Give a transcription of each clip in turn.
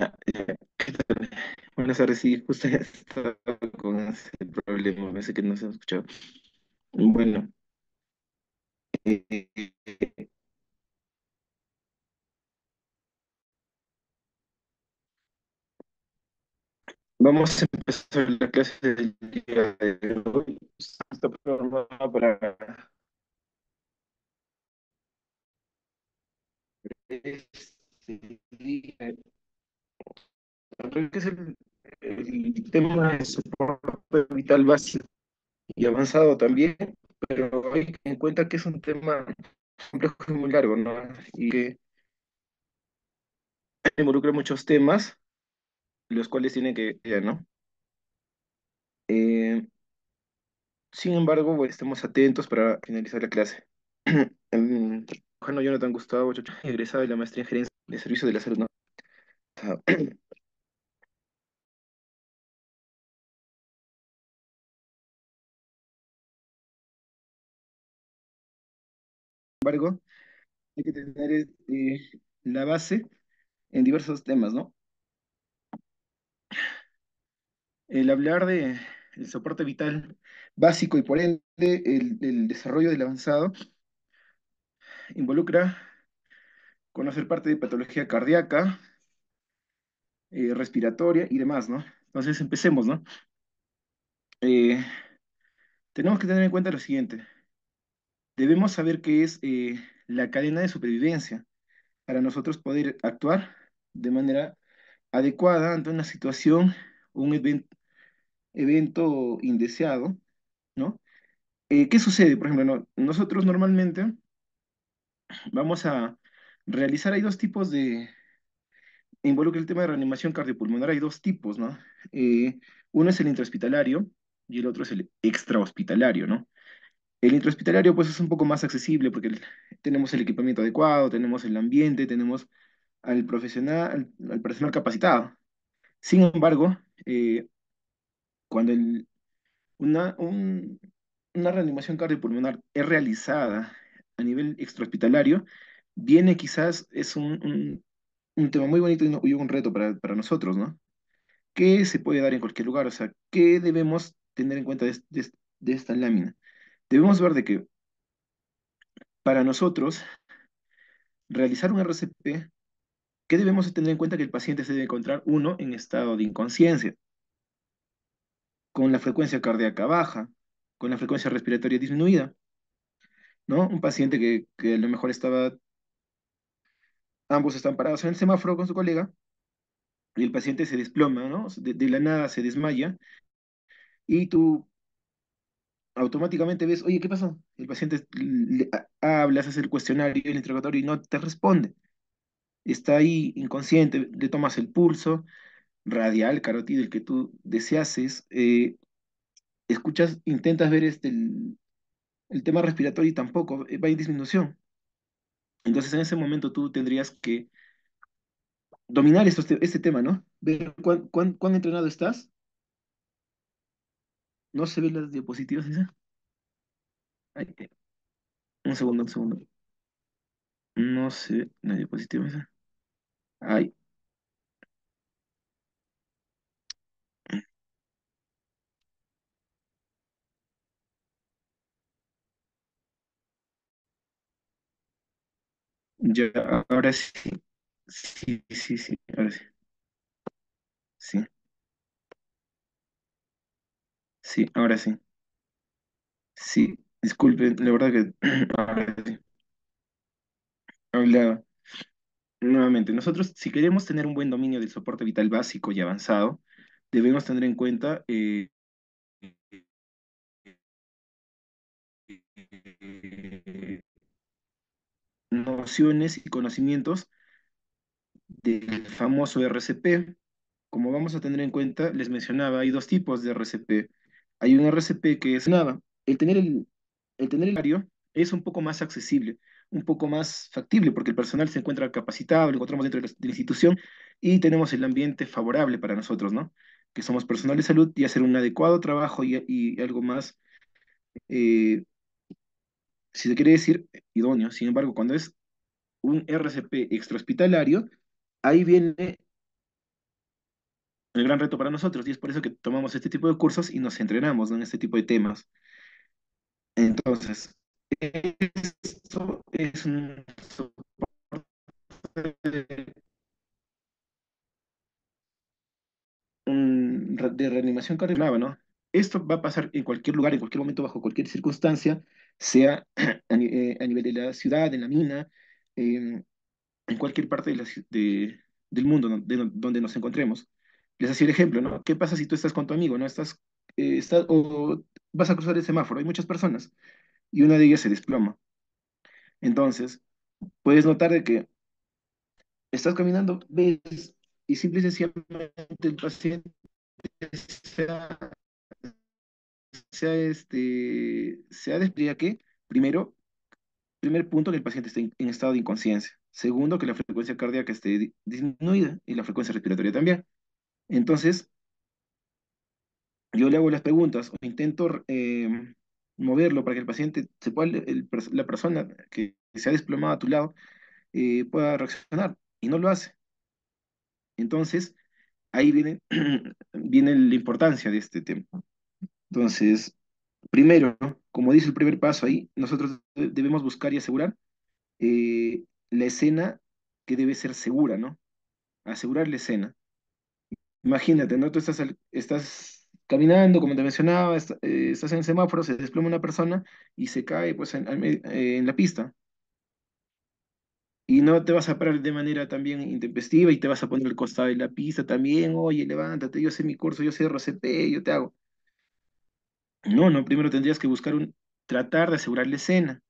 Buenas tardes, sí, justo estaba con ese problema, me sé que no se ha escuchado. Bueno, eh, vamos a empezar la clase del día de hoy. Está programada para este. Creo que es el, tema de soporte vital básico y avanzado también, pero hay que en cuenta que es un tema complejo y muy largo, ¿no? Y que involucra muchos temas, los cuales tienen que, ya, ¿no? Eh, sin embargo, pues, estemos atentos para finalizar la clase. El Juan Jonathan Gustavo, egresado de la maestría en gerencia de servicios de la salud, ¿no? embargo, hay que tener eh, la base en diversos temas, ¿no? El hablar de el soporte vital básico y por ende el, el desarrollo del avanzado involucra conocer parte de patología cardíaca, eh, respiratoria y demás, ¿no? Entonces empecemos, ¿no? Eh, tenemos que tener en cuenta lo siguiente. Debemos saber qué es eh, la cadena de supervivencia para nosotros poder actuar de manera adecuada ante una situación un evento evento indeseado, ¿no? Eh, ¿qué sucede? Por ejemplo, no- nosotros normalmente vamos a realizar, hay dos tipos de, involucra el tema de reanimación cardiopulmonar, hay dos tipos, ¿no? Eh, uno es el intrahospitalario y el otro es el extrahospitalario, ¿no? El intrahospitalario pues es un poco más accesible porque tenemos el equipamiento adecuado, tenemos el ambiente, tenemos al profesional, al, al personal capacitado. Sin embargo, eh, cuando Una, un- una reanimación cardiopulmonar es realizada a nivel extrahospitalario, viene quizás, es un, un- tema muy bonito y, un reto para, para nosotros, ¿no? ¿Qué se puede dar en cualquier lugar? O sea, ¿qué debemos tener en cuenta de, de esta lámina? Debemos ver de que para nosotros realizar un RCP, ¿qué debemos tener en cuenta? Que el paciente se debe encontrar, uno, en estado de inconsciencia, con la frecuencia cardíaca baja, con la frecuencia respiratoria disminuida, ¿no? Un paciente que, que a lo mejor estaba Ambos están parados en el semáforo con su colega y el paciente se desploma, ¿no? De, de la nada se desmaya y tú automáticamente ves, oye, ¿qué pasó? El paciente le, hablas, hace el cuestionario, el interrogatorio y no te responde. Está ahí inconsciente, le tomas el pulso radial, carotido, el que tú deseases, eh, escuchas, intentas ver este, el, tema respiratorio y tampoco, eh, va en disminución. Entonces en ese momento tú tendrías que dominar estos te- este tema, ¿no? Ver cuán, cuán, cuán entrenado estás ¿No se ven las diapositivas esas? Eh, un segundo, un segundo. No se ve la diapositiva esa. Ay, ya, ahora sí. Sí, sí, sí, ahora sí. Sí, sí, ahora sí. Sí, disculpen, la verdad que ahora sí. Hablaba. Nuevamente, nosotros, si queremos tener un buen dominio del soporte vital básico y avanzado, debemos tener en cuenta eh, nociones y conocimientos del famoso RCP. Como vamos a tener en cuenta, les mencionaba, hay dos tipos de RCP. Hay un RCP que es nada. El tener el, el tener horario es un poco más accesible, un poco más factible, porque el personal se encuentra capacitado, lo encontramos dentro de la, institución y tenemos el ambiente favorable para nosotros, ¿no? Que somos personal de salud y hacer un adecuado trabajo y, y algo más, eh, si se quiere decir, idóneo. Sin embargo, cuando es un RCP extrahospitalario, ahí viene el gran reto para nosotros y es por eso que tomamos este tipo de cursos y nos entrenamos, ¿no? en este tipo de temas. Entonces, esto es un de reanimación cardiolava, ¿no? Esto va a pasar en cualquier lugar, en cualquier momento, bajo cualquier circunstancia, sea a, ni- eh, a nivel de la ciudad, en la mina, em, en cualquier parte de la de- del mundo donde nos encontremos. Les hacía el ejemplo, ¿no? ¿Qué pasa si tú estás con tu amigo, ¿no? Estás, eh, estás- o vas a cruzar el semáforo, hay muchas personas, y una de ellas se desploma. Entonces, puedes notar de que estás caminando, ves, y simple y sencillamente el paciente se ha, se este, se ha desprendido que, primero, primer punto, que el paciente esté en, estado de inconsciencia. Segundo, que la frecuencia cardíaca esté di- disminuida y la frecuencia respiratoria también. Entonces, yo le hago las preguntas o intento eh, moverlo para que el paciente, se pueda, la persona que se ha desplomado a tu lado eh, pueda reaccionar y no lo hace. Entonces, ahí viene, viene la importancia de este tema. Entonces, primero, como dice el primer paso ahí, nosotros de- debemos buscar y asegurar eh, la escena que debe ser segura, ¿no? Asegurar la escena. Imagínate, ¿no? Tú estás, estás caminando, como te mencionaba, eh, estás en el semáforo, se desploma una persona y se cae pues eh, en la pista. Y no te vas a parar de manera también intempestiva y te vas a poner al costado de la pista también, oye, levántate, yo sé mi curso, yo sé RCP, yo te hago. No, no, primero tendrías que buscar un, tratar de asegurar la escena,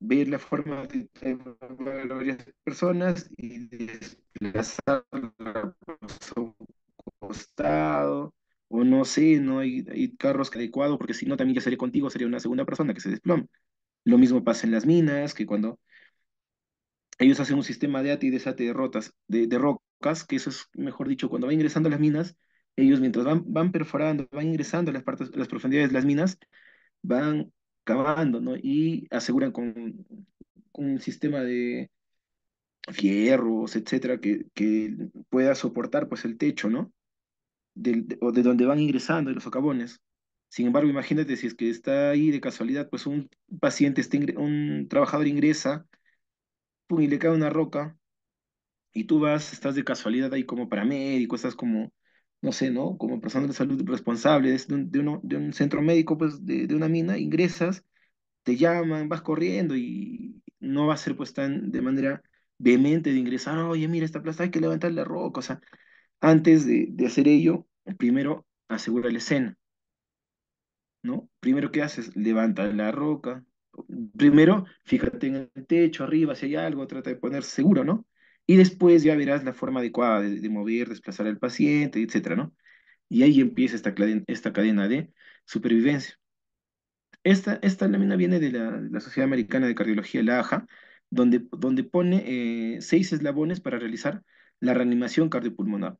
ver la forma de de varias personas y desplazarla pues, a un o no sé, no hay, hay carros adecuados, porque si no también ya sería contigo, sería una segunda persona que se desploma. Lo mismo pasa en las minas, que cuando ellos hacen un sistema de ate y desate de rotas, de, rocas, que eso es, mejor dicho, cuando va ingresando a las minas, ellos mientras van, van perforando, van ingresando a las partes, las profundidades de las minas, van cavando, ¿no? Y aseguran con, con un sistema de fierros, etcétera, que, que pueda soportar pues el techo, ¿no? De, o de donde van ingresando, de los socavones. Sin embargo, imagínate si es que está ahí de casualidad, pues un paciente, está un trabajador ingresa, pum, y le cae una roca, y tú vas, estás de casualidad ahí como paramédico, estás como, no sé, ¿no? Como persona de salud responsable de un, uno- de un centro médico, pues de, de una mina, ingresas, te llaman, vas corriendo y no va a ser pues tan de manera vehemente de ingresar, oye, mira esta plaza, hay que levantar la roca, o sea, antes de, de hacer ello, primero asegura la escena, ¿no? Primero, ¿qué haces? Levanta la roca. Primero, fíjate en el techo, arriba, si hay algo, trata de poner seguro, ¿no? Y después ya verás la forma adecuada de, de mover, desplazar al paciente, etcétera, ¿no? Y ahí empieza esta cadena, esta cadena de supervivencia. Esta, esta lámina viene de la, de la Sociedad Americana de Cardiología, la AJA, donde, donde pone eh, seis eslabones para realizar la reanimación cardiopulmonar,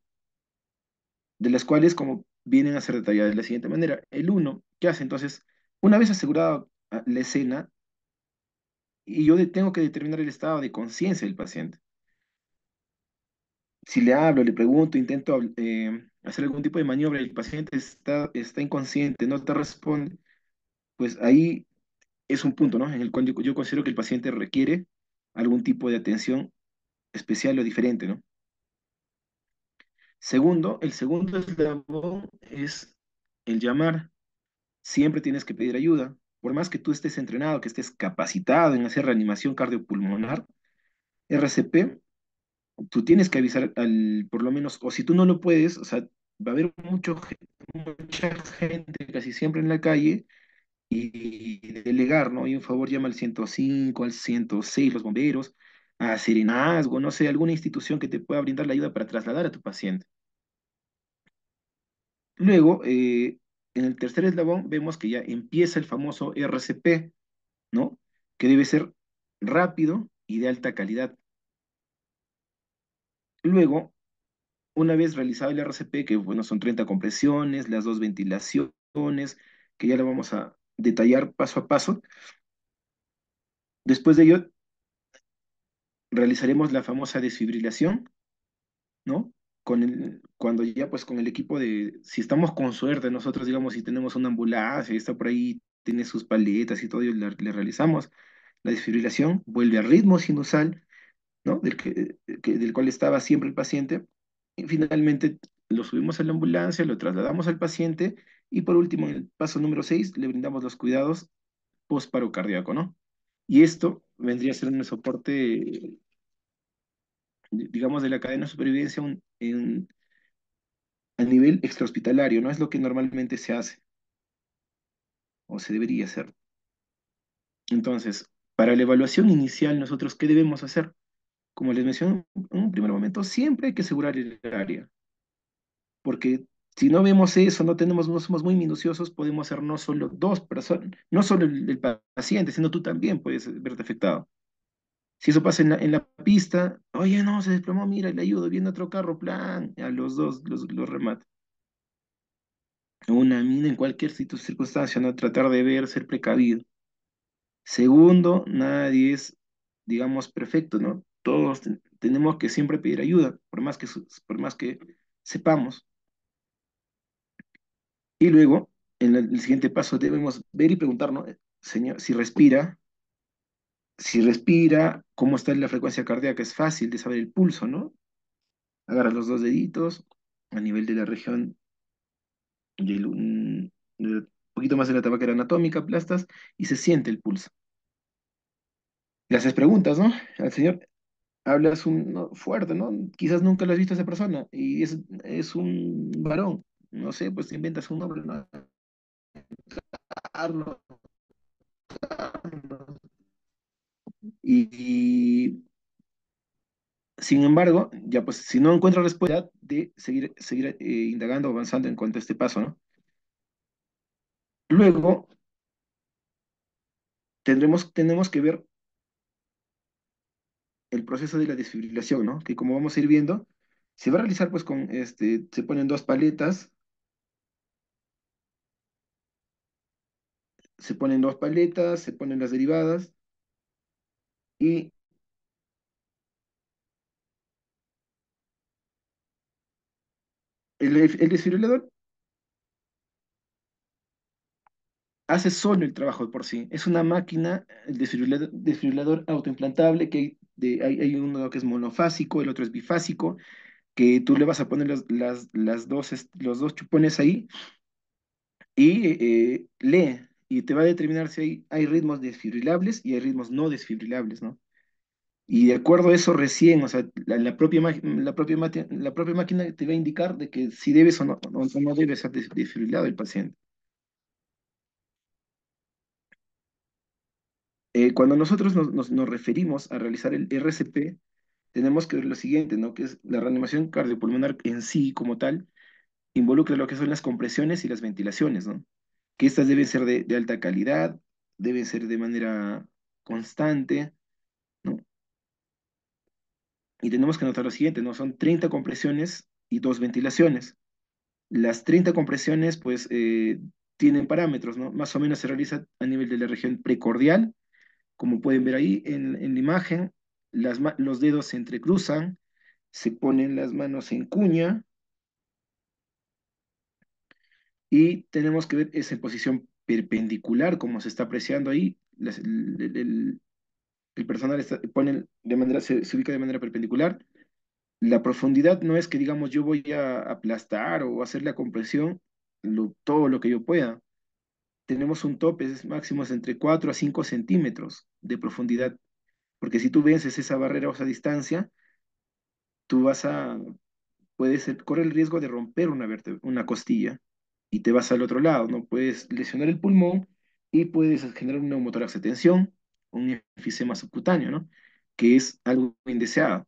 de las cuales, como vienen a ser detalladas de la siguiente manera. El uno, ¿qué hace? Entonces, una vez asegurada ah, la escena, y yo tengo que determinar el estado de conciencia del paciente. Si le hablo, le pregunto, intento eh, hacer algún tipo de maniobra el paciente está, está inconsciente, no te responde, pues ahí es un punto, ¿no? En el cual yo, yo considero que el paciente requiere algún tipo de atención especial o diferente, ¿no? Segundo, el segundo es el llamar. Siempre tienes que pedir ayuda. Por más que tú estés entrenado, que estés capacitado en hacer reanimación cardiopulmonar, RCP, tú tienes que avisar al, por lo menos, o si tú no lo puedes, o sea, va a haber mucho, mucha gente casi siempre en la calle y delegar, ¿no? Y un favor llama al 105, al 106, los bomberos, a Serenazgo, no sé, alguna institución que te pueda brindar la ayuda para trasladar a tu paciente. Luego, eh, en el tercer eslabón vemos que ya empieza el famoso RCP, ¿no? Que debe ser rápido y de alta calidad. Luego, una vez realizado el RCP, que bueno, son 30 compresiones, las dos ventilaciones, que ya lo vamos a detallar paso a paso, después de ello realizaremos la famosa desfibrilación, ¿no? con el, cuando ya pues con el equipo de, si estamos con suerte, nosotros digamos, si tenemos una ambulancia y está por ahí, tiene sus paletas y todo, y le, le realizamos la desfibrilación, vuelve al ritmo sinusal, ¿no? Del, que, que- del cual estaba siempre el paciente, y finalmente lo subimos a la ambulancia, lo trasladamos al paciente, y por último, en el paso número 6, le brindamos los cuidados post-paro cardíaco, ¿no? Y esto vendría a ser un soporte, digamos, de la cadena de supervivencia en- a nivel extrahospitalario, no es lo que normalmente se hace o se debería hacer. Entonces, para la evaluación inicial, nosotros, ¿qué debemos hacer? Como les mencioné en un primer momento, siempre hay que asegurar el área, porque si no vemos eso, no tenemos, no somos muy minuciosos, podemos ser no solo dos personas, no solo el, paciente, sino tú también puedes verte afectado. Si eso pasa en la, en la pista, oye, no, se desplomó, mira, le ayudo, viene otro carro, plan, a los dos los, los remata. Una mina en cualquier circunstancia, no tratar de ver, ser precavido. Segundo, nadie es, digamos, perfecto, ¿no? Todos ten- tenemos que siempre pedir ayuda, por más que, por más que sepamos. Y luego, en el, siguiente paso, debemos ver y preguntarnos, señor, si respira, si respira, cómo está la frecuencia cardíaca, es fácil de saber el pulso, ¿no? Agarra los dos deditos a nivel de la región del, un poquito más de la tabaquera anatómica, aplastas y se siente el pulso. Le haces preguntas, ¿no? Al señor, hablas un, fuerte, ¿no? Quizás nunca lo has visto a esa persona y es, es un varón, no sé, pues inventas un nombre, ¿no? Carlos, y, sin embargo, ya pues si no encuentro respuesta, de seguir, seguir eh, indagando, avanzando en cuanto a este paso, ¿no? Luego, tendremos, tenemos que ver el proceso de la desfibrilación, ¿no? Que como vamos a ir viendo, se va a realizar pues con, este, se ponen dos paletas, se ponen dos paletas, se ponen las derivadas y el, el desfibrilador hace solo el trabajo por sí. Es una máquina, el desfibrilador, desfibrilador autoimplantable, que hay, de, hay, uno que es monofásico, el otro es bifásico, que tú le vas a poner las, las, las dos, los dos chupones ahí y eh, lee y te va a determinar si hay, hay ritmos desfibrilables y hay ritmos no desfibrilables, ¿no? Y de acuerdo a eso recién, o sea, la, propia, la, propia, la propia máquina te va a indicar de que si debes o no, no debe ser des- desfibrilado el paciente. Eh, cuando nosotros nos, nos- nos referimos a realizar el RCP, tenemos que ver lo siguiente, ¿no? Que es la reanimación cardiopulmonar en sí como tal, involucra lo que son las compresiones y las ventilaciones, ¿no? Que estas deben ser de, alta calidad, deben ser de manera constante, ¿no? Y tenemos que notar lo siguiente, ¿no? Son 30 compresiones y dos ventilaciones. Las 30 compresiones, pues, eh, tienen parámetros, ¿no? Más o menos se realiza a nivel de la región precordial, como pueden ver ahí en, en la imagen, las, los dedos se entrecruzan, se ponen las manos en cuña y tenemos que ver esa posición perpendicular, como se está apreciando ahí. el, personal está, pone de manera, se, ubica de manera perpendicular. La profundidad no es que, digamos, yo voy a aplastar o hacer la compresión todo lo que yo pueda. Tenemos un tope es máximo es entre 4 a 5 centímetros de profundidad, porque si tú vences esa barrera o esa distancia, tú vas a, puedes ser- corre el riesgo de romper una, una costilla y te vas al otro lado, ¿no? Puedes lesionar el pulmón y puedes generar un neumotórax de tensión, un enfisema subcutáneo, ¿no? Que es algo indeseado.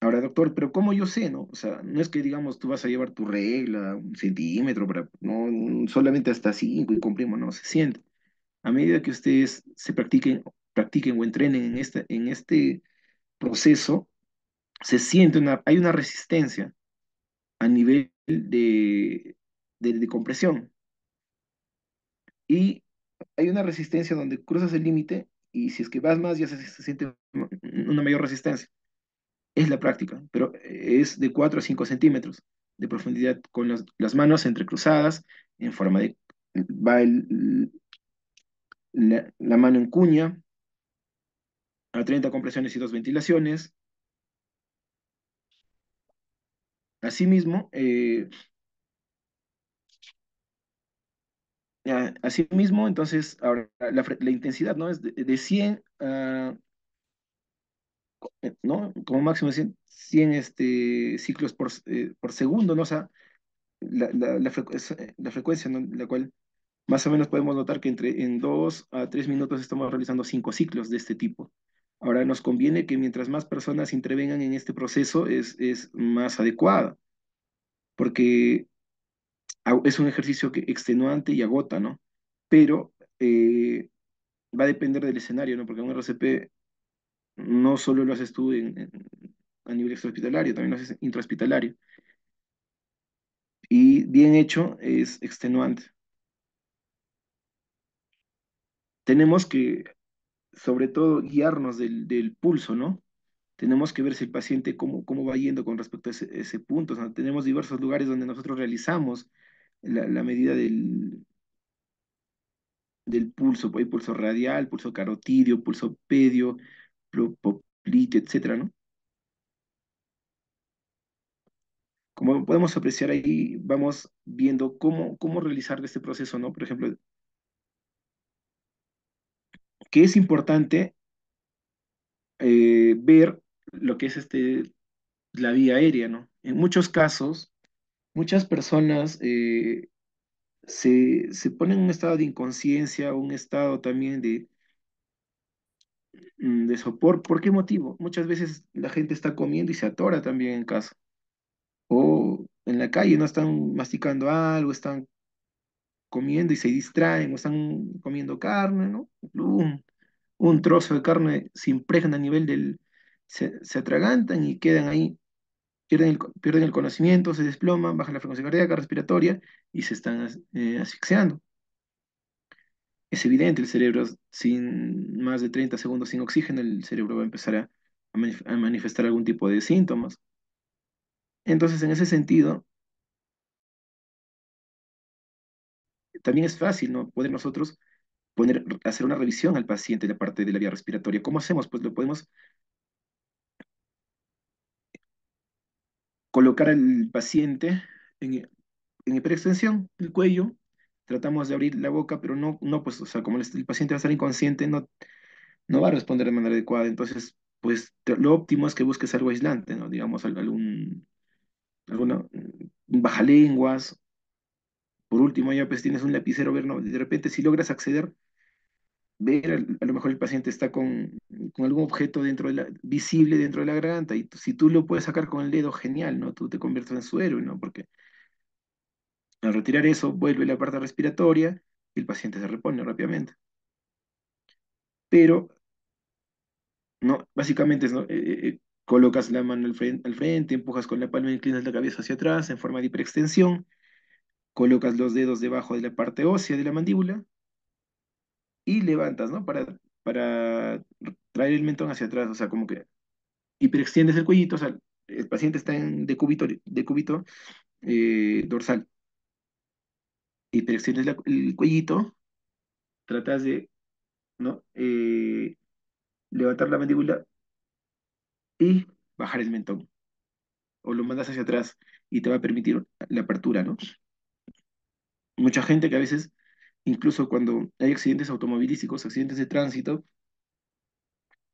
Ahora, doctor, pero ¿cómo yo sé, no? O sea, no es que, digamos, tú vas a llevar tu regla, un centímetro, para, no, solamente hasta cinco y cumplimos, no, se siente. A medida que ustedes se practiquen, practiquen o entrenen en este, en este proceso, se siente una, hay una resistencia a nivel de, de, compresión. Y hay una resistencia donde cruzas el límite y si es que vas más ya se, se siente una mayor resistencia. es la práctica, pero es de 4 a 5 centímetros de profundidad con las, las manos entrecruzadas en forma de... Va la, la mano en cuña a 30 compresiones y dos ventilaciones. Asimismo, eh, asimismo, entonces, ahora la, la intensidad, ¿no? Es de, de 100 a, eh, ¿no? Como máximo 100, 100 este, ciclos por, eh, por segundo, ¿no? O sea, la, la, la frecu- eh, frecuencia, ¿no? La cual más o menos podemos notar que entre en 2 a 3 minutos estamos realizando 5 ciclos de este tipo. Ahora, nos conviene que mientras más personas intervengan en este proceso es, es más adecuado, porque es un ejercicio que, extenuante y agota, ¿no? Pero eh, va a depender del escenario, ¿no? Porque un RCP no solo lo haces tú a nivel extrahospitalario, también lo haces intrahospitalario. Y bien hecho es extenuante. Tenemos que, sobre todo, guiarnos del, del pulso, ¿no? Tenemos que ver si el paciente cómo, cómo va yendo con respecto a ese, ese punto. O sea, tenemos diversos lugares donde nosotros realizamos la, la medida del, del pulso, hay pulso radial, pulso carotidio, pulso pedio, popliteo, etcétera, ¿no? Como podemos apreciar ahí, vamos viendo cómo, cómo realizar este proceso, ¿no? Por ejemplo, que es importante eh, ver lo que es este, la vía aérea, ¿no? En muchos casos, muchas personas eh, se, se ponen en un estado de inconsciencia, un estado también de, mm, de sopor. ¿Por qué motivo? Muchas veces la gente está comiendo y se atora también en casa. O en la calle no están masticando algo, están comiendo y se distraen, o están comiendo carne, ¿no? Un, trozo de carne se impregna a nivel del... Se, se atragantan y quedan ahí, pierden el, pierden el conocimiento, se desploman, bajan la frecuencia cardíaca, respiratoria y se están eh, asfixiando. Es evidente, el cerebro sin más de 30 segundos sin oxígeno, el cerebro va a empezar a manifestar algún tipo de síntomas. Entonces, en ese sentido, también es fácil, ¿no? Poder nosotros poner, hacer una revisión al paciente de la parte de la vía respiratoria. ¿Cómo hacemos? Pues lo podemos colocar al paciente en, en hiperextensión del cuello, tratamos de abrir la boca, pero no, no pues, o sea, como el, paciente va a estar inconsciente, no, no va a responder de manera adecuada. Entonces, pues lo óptimo es que busques algo aislante, ¿no? Digamos, al- algún, alguna, mm, bajalenguas. Por último, ya pues tienes un lapicero, ver, ¿no? De repente, si logras acceder, ver, a lo mejor el paciente está con, algún objeto dentro de la, visible dentro de la garganta, y si tú lo puedes sacar con el dedo, genial, ¿no? Tú te conviertes en su héroe, ¿no? Porque Al retirar eso, vuelve la parte respiratoria y el paciente se repone rápidamente. Pero, no, básicamente ¿no? Eh, eh, eh, colocas la mano al frente, al frente, empujas con la palma y inclinas la cabeza hacia atrás en forma de hiperextensión, colocas los dedos debajo de la parte ósea de la mandíbula y levantas, ¿no? Para, para traer el mentón hacia atrás, o sea, como que hiperextiendes el cuellito, o sea, el paciente está en decúbito, decúbito eh, dorsal, hiperextiendes la- el cuellito, tratas de, ¿no? Eh, levantar la mandíbula y bajar el mentón. O lo mandas hacia atrás y te va a permitir la apertura, ¿no? Mucha gente que a veces, incluso cuando hay accidentes automovilísticos, accidentes de tránsito,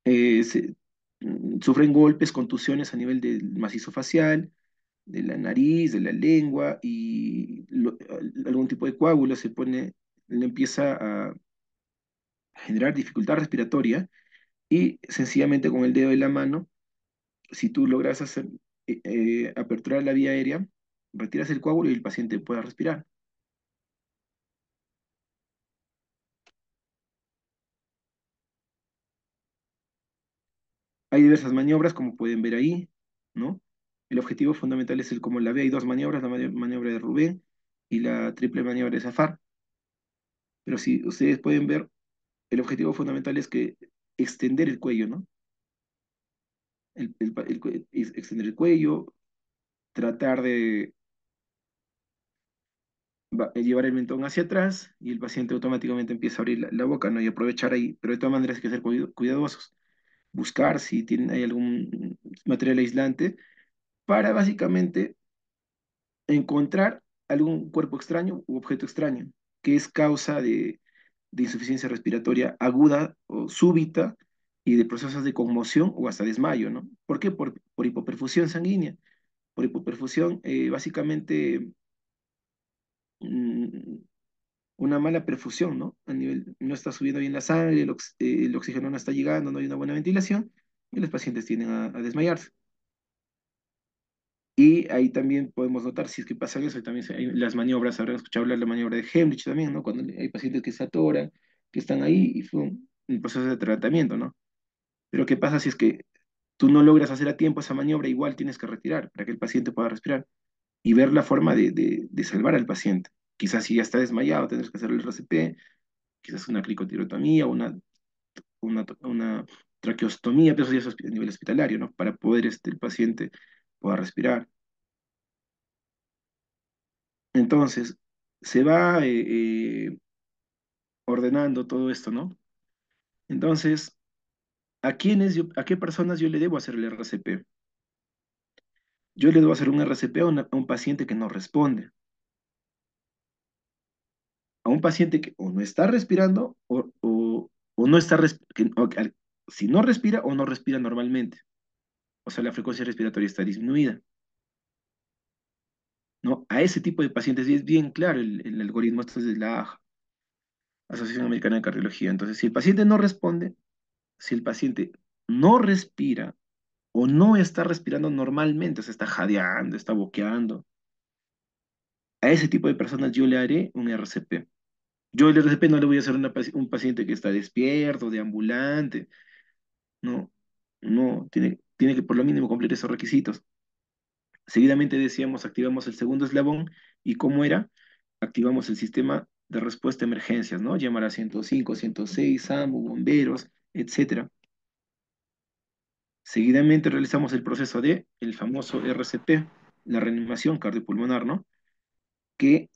eh, mm, sufren golpes, contusiones a nivel del macizo facial, de la nariz, de la lengua y algún tipo de coágulo se pone, le empieza a generar dificultad respiratoria y sencillamente con el dedo de la mano si tú logras hacer eh, eh, aperturar la vía aérea, retiras el coágulo y el paciente pueda respirar. Hay diversas maniobras, como pueden ver ahí, ¿no? El objetivo fundamental es el como la ve, hay dos maniobras, la mani- maniobra de Rubén y la triple maniobra de Zafar. Pero si ustedes pueden ver, el objetivo fundamental es que extender el cuello, ¿no? extender el cuello, tratar de va- llevar el mentón hacia atrás y el paciente automáticamente empieza a abrir la, la boca, ¿no? Y aprovechar ahí, pero de todas maneras hay que ser cuidadosos, buscar si tienen, hay algún material aislante para básicamente encontrar algún cuerpo extraño u objeto extraño que es causa de, de insuficiencia respiratoria aguda o súbita y de procesos de conmoción o hasta desmayo, ¿no? ¿Por qué? Por, por hipoperfusión sanguínea. Por hipoperfusión, eh, básicamente mm, una mala perfusión, ¿no? A nivel, no está subiendo bien la sangre, eh, el oxígeno no está llegando, no hay una buena ventilación y los pacientes tienden a, desmayarse. Y ahí también podemos notar, si es que pasa eso, también hay las maniobras, habrán escuchado hablar de la maniobra de Heimlich también, ¿no? Cuando hay pacientes que se atoran, que están ahí y fue un, proceso de tratamiento, ¿no? Pero ¿qué pasa si es que tú no logras hacer a tiempo esa maniobra? Igual tienes que retirar para que el paciente pueda respirar y ver la forma de, de salvar al paciente. Quizás si ya está desmayado, tendrás que hacer el RCP, quizás una cricotirotomía, una, una, traqueostomía, pero eso ya es a nivel hospitalario, ¿no? Para poder este, el paciente pueda respirar. Entonces, se va eh, eh, ordenando todo esto, ¿no? Entonces, ¿a quiénes a qué personas yo le debo hacer el RCP? Yo le debo hacer un RCP a, un paciente que no responde, un paciente que o no está respirando o, o- o no está, que- si no respira o no respira normalmente, o sea, la frecuencia respiratoria está disminuida, ¿no? A ese tipo de pacientes, es bien claro el, el algoritmo, esto es de la AHA, Asociación Americana de Cardiología. Entonces, si el paciente no responde, si el paciente no respira o no está respirando normalmente, o sea, está jadeando, está boqueando, a ese tipo de personas yo le haré un RCP. Yo el RCP no le voy a hacer a un paciente que está despierto, deambulante, no, no, tiene, tiene que por lo mínimo cumplir esos requisitos. Seguidamente decíamos, activamos el segundo eslabón y ¿cómo era? Activamos el sistema de respuesta a emergencias, ¿no? Llamar a 105, 106, SAMU, bomberos, etcétera. Seguidamente realizamos el proceso de el famoso RCP, la reanimación cardiopulmonar, ¿no? Que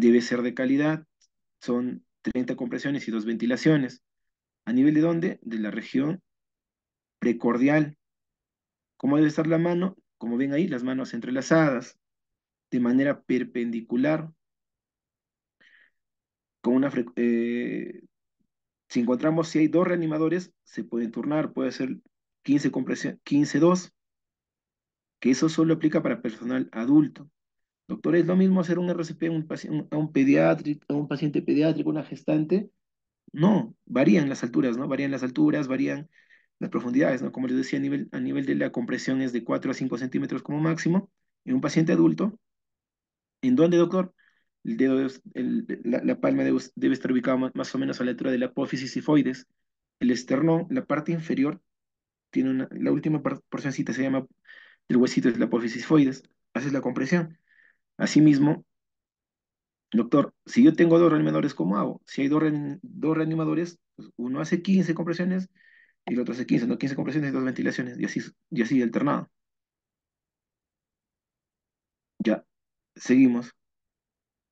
debe ser de calidad, son 30 compresiones y dos ventilaciones. ¿A nivel de dónde? De la región precordial. ¿Cómo debe estar la mano? Como ven ahí, las manos entrelazadas, de manera perpendicular, con una eh, si encontramos si hay dos reanimadores, se pueden turnar, puede ser 15 compresión, 15-2, que eso solo aplica para personal adulto. Doctor, ¿es lo mismo hacer un RCP a un, paci- un- a un pediátrico, a un paciente pediátrico, una gestante? No, varían las alturas, ¿no? Varían las alturas, varían las profundidades, ¿no? Como les decía, a nivel, a nivel de la compresión es de 4 a 5 centímetros como máximo. En un paciente adulto, ¿en dónde, doctor? El dedo, el- la, la palma debe, debe estar ubicada ma- más o menos a la altura de la apófisis sifoides. El esternón, la parte inferior, tiene una, la última porcioncita se llama el huesito, es la apófisis sifoides. Haces la compresión. Asimismo, Doctor, si yo tengo dos reanimadores, ¿cómo hago? Si hay dos, reani- dos reanimadores, pues uno hace 15 compresiones y el otro hace 15, ¿no? 15 compresiones y dos ventilaciones, y así, y así alternado. Ya, seguimos.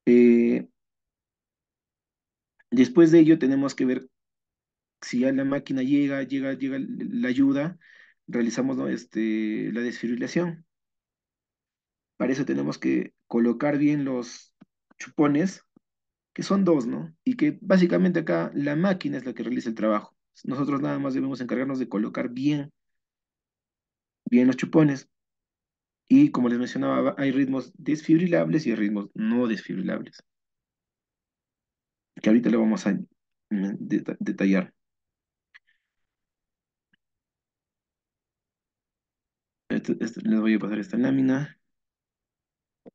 Eh, después de ello tenemos que ver si ya la máquina llega, llega, llega la ayuda, realizamos, ¿no? este, la desfibrilación. Para eso tenemos que colocar bien los chupones, que son dos, ¿no? Y que básicamente acá la máquina es la que realiza el trabajo. Nosotros nada más debemos encargarnos de colocar bien bien los chupones. Y como les mencionaba, hay ritmos desfibrilables y hay ritmos no desfibrilables, que ahorita lo vamos a deta- detallar. Esto- esto- les voy a pasar esta lámina.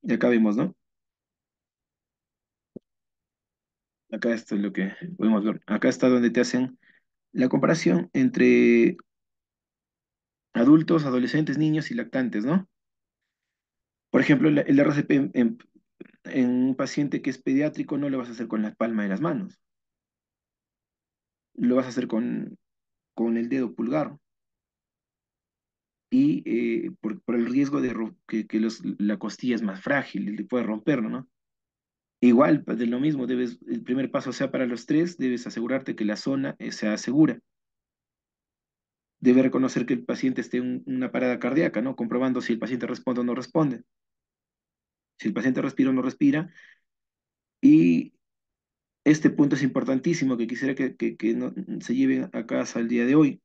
Y acá vemos, ¿no? Acá esto es lo que podemos ver. Acá está donde te hacen la comparación entre adultos, adolescentes, niños y lactantes, ¿no? Por ejemplo, el, RCP en, en- en un paciente que es pediátrico no lo vas a hacer con la palma de las manos, lo vas a hacer con, con el dedo pulgar. Y eh, por, el riesgo de que, la costilla es más frágil y puede romperlo, ¿no? Igual, pues, de lo mismo, debes, el primer paso sea para los tres, debes asegurarte que la zona eh, sea segura. Debe reconocer que el paciente esté en una parada cardíaca, ¿no? Comprobando si el paciente responde o no responde. Si el paciente respira o no respira. Y este punto es importantísimo que quisiera que, se lleven a casa el día de hoy,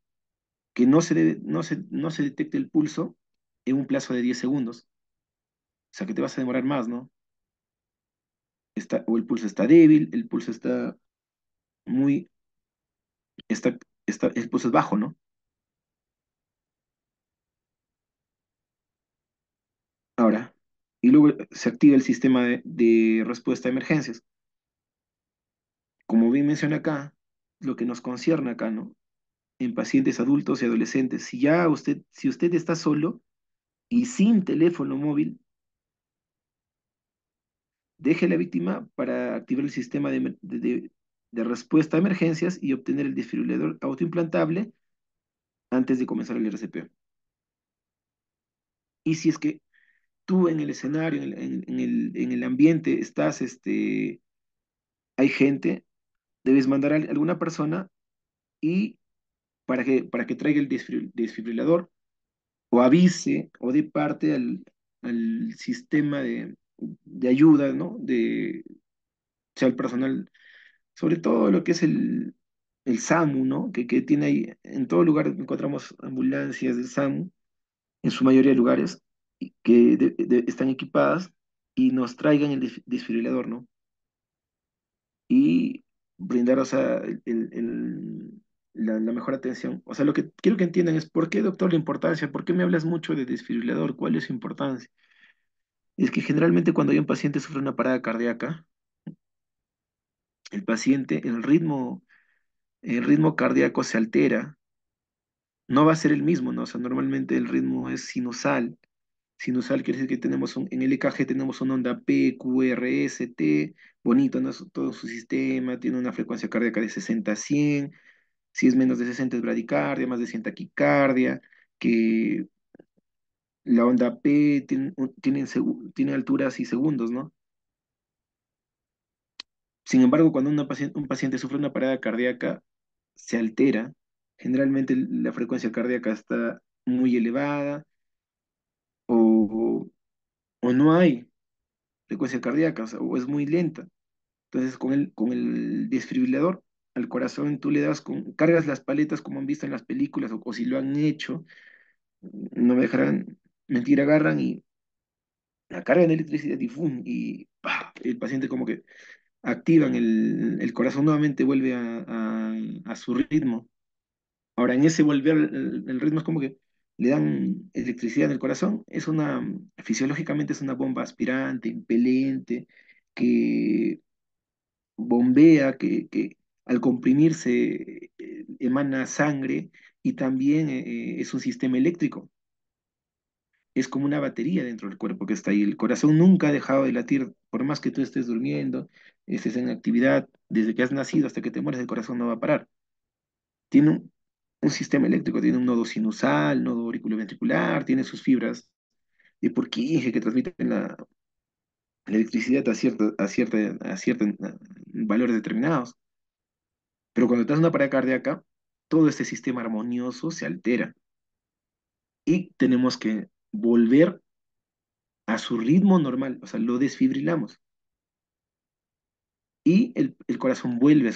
que no se, no se, no se detecte el pulso en un plazo de 10 segundos. O sea, que te vas a demorar más, ¿no? Está, o el pulso está débil, el pulso está muy, está, está, el pulso es bajo, ¿no? Ahora, y luego se activa el sistema de, de respuesta a emergencias. Como bien menciona acá, lo que nos concierne acá, ¿no? En pacientes adultos y adolescentes, si ya usted, si usted está solo y sin teléfono móvil, deje a la víctima para activar el sistema de, de- respuesta a emergencias y obtener el desfibrilador autoimplantable antes de comenzar el RCP. Y si es que tú en el escenario, en el, en el, en el ambiente, estás, este, hay gente, debes mandar a alguna persona y para que, para que traiga el desfibri- desfibrilador o avise o dé parte al, al sistema de, de ayuda, ¿no? De, sea, el personal, sobre todo lo que es el, el SAMU, ¿no? Que, que tiene ahí, en todo lugar encontramos ambulancias del SAMU, en su mayoría de lugares, que están equipadas y nos traigan el desf- desfibrilador, ¿no? Y brindar, o sea, el- el- la, mejor atención. O sea, lo que quiero que entiendan es, ¿por qué, doctor, la importancia? ¿Por qué me hablas mucho de desfibrilador? ¿Cuál es su importancia? Es que generalmente cuando hay un paciente sufre una parada cardíaca, el paciente, el ritmo, el ritmo cardíaco se altera, no va a ser el mismo, ¿no? O sea, normalmente el ritmo es sinusal. Sinusal quiere decir que tenemos en el EKG tenemos una onda P, Q, R, S, T, bonito, ¿no? Todo su sistema tiene una frecuencia cardíaca de 60 a 100, si es menos de 60 es bradicardia, más de 100 taquicardia, que la onda P tiene, tiene, alturas y segundos, ¿no? Sin embargo, cuando una paciente, un paciente sufre una parada cardíaca, se altera. Generalmente la frecuencia cardíaca está muy elevada o, o no hay frecuencia cardíaca, o es muy lenta. Entonces, con el, con el desfibrilador al corazón, tú le das, con, cargas las paletas como han visto en las películas o, si lo han hecho, no me dejarán mentir, agarran y la cargan de electricidad y y el paciente como que activan el, corazón nuevamente vuelve a, su ritmo. Ahora, en ese volver el, ritmo es como que le dan electricidad en el corazón, es una, fisiológicamente es una bomba aspirante, impelente, que bombea, que al comprimirse eh, emana sangre y también eh, es un sistema eléctrico. Es como una batería dentro del cuerpo que está ahí. El corazón nunca ha dejado de latir, por más que tú estés durmiendo, estés en actividad, desde que has nacido hasta que te mueres, el corazón no va a parar. Tiene un, sistema eléctrico, tiene un nodo sinusal, nodo auriculoventricular, tiene sus fibras de Purkinje que transmiten la, la electricidad a, cierta, a, cierta, a ciertos valores determinados. Pero cuando estás en una parada cardíaca, todo este sistema armonioso se altera. Y tenemos que volver a su ritmo normal, o sea, lo desfibrilamos. Y el, corazón vuelve,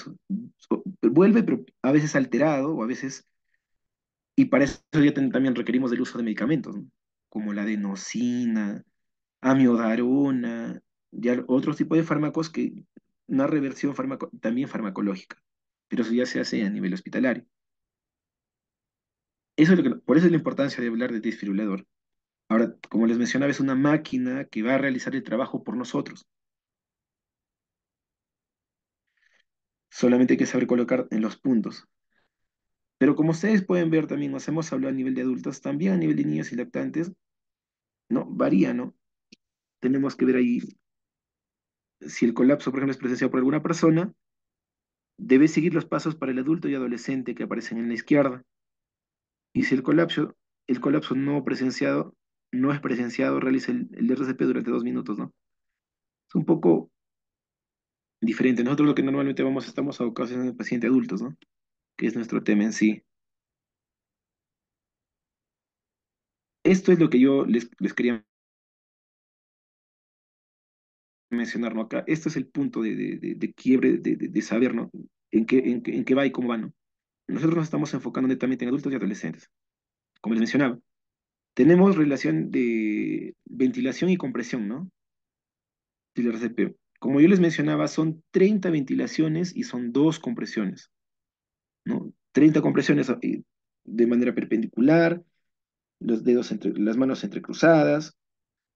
vuelve, pero a veces alterado o a veces, y para eso ya también requerimos del uso de medicamentos. Como la adenosina, amiodarona, ya otros tipos de fármacos que, una reversión farmaco- también farmacológica, pero eso ya se hace a nivel hospitalario. Eso es lo que, por eso es la importancia de hablar de desfibrilador. Ahora, como les mencionaba, es una máquina que va a realizar el trabajo por nosotros. Solamente hay que saber colocar en los puntos. Pero como ustedes pueden ver también, nos hemos hablado a nivel de adultos, también a nivel de niños y lactantes, ¿no? Varía, ¿no? Tenemos que ver ahí si el colapso, por ejemplo, es presenciado por alguna persona, debe seguir los pasos para el adulto y adolescente que aparecen en la izquierda. Y si el colapso el colapso no presenciado, no es presenciado, realiza el, el RCP durante dos minutos, ¿no? Es un poco diferente. Nosotros lo que normalmente vamos, estamos abocados en el paciente adultos, ¿no? Que es nuestro tema en sí. Esto es lo que yo les, les quería mencionar, ¿no? Acá, esto es el punto de, quiebre, de, saber, ¿no? En qué, en, en qué va y cómo va, ¿no? Nosotros nos estamos enfocando netamente en adultos y adolescentes. Como les mencionaba, tenemos relación de ventilación y compresión, ¿no? Del RCP. Como yo les mencionaba, son 30 ventilaciones y son dos compresiones, ¿no? 30 compresiones de manera perpendicular, los dedos entre, las manos entrecruzadas,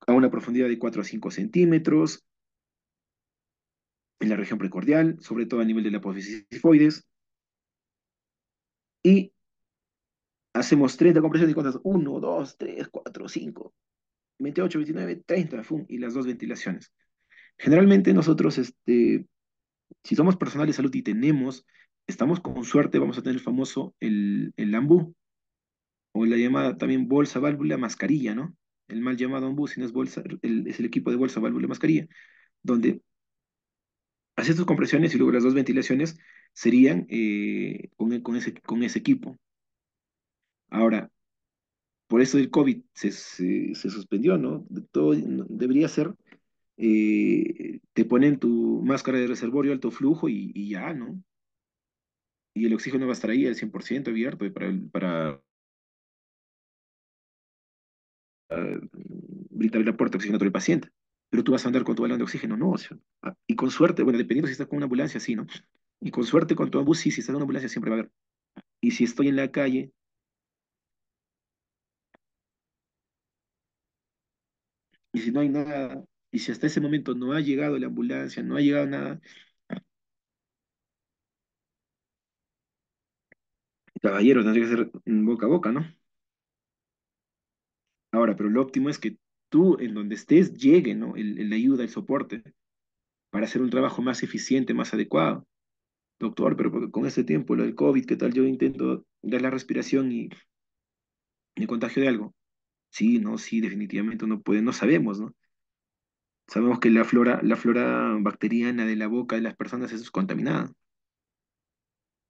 a una profundidad de 4 a 5 centímetros, en la región precordial, sobre todo a nivel de la apófisis sifoides, y hacemos 30 compresiones y cuentas 1, 2, 3, 4, 5, 28, 29, 30, ¡fum! y las dos ventilaciones. Generalmente nosotros, este, si somos personal de salud y tenemos, estamos con suerte, vamos a tener el famoso, el, el ambú, o la llamada también bolsa, válvula, mascarilla, ¿no? El mal llamado ambú, si no es bolsa, el, es el equipo de bolsa, válvula, mascarilla, donde haces tus compresiones y luego las dos ventilaciones serían eh, con, con, ese, con ese equipo. Ahora, por eso el COVID se, se, suspendió, ¿no? Todo debería ser, eh, te ponen tu máscara de reservorio alto flujo y, ya, ¿no? Y el oxígeno va a estar ahí al 100% abierto para, para, para brindar el aporte oxigenatorio al paciente. Pero tú vas a andar con tu balón de oxígeno, no. Ah, y con suerte, bueno, dependiendo si estás con una ambulancia, sí, ¿no? Y con suerte con tu bus, sí, si estás en una ambulancia siempre va a haber. Y si estoy en la calle, Y si no hay nada, y si hasta ese momento no ha llegado la ambulancia, no ha llegado nada, caballero, tendría que ser boca a boca, ¿no? Ahora, pero lo óptimo es que tú, en donde estés, llegue, ¿no? El ayuda, el soporte, para hacer un trabajo más eficiente, más adecuado. Doctor, pero con este tiempo, lo del COVID, ¿qué tal? Yo intento dar la respiración y me contagio de algo. Sí, no, sí, definitivamente no puede, no sabemos, ¿no? Sabemos que la flora, la flora bacteriana de la boca de las personas es contaminada.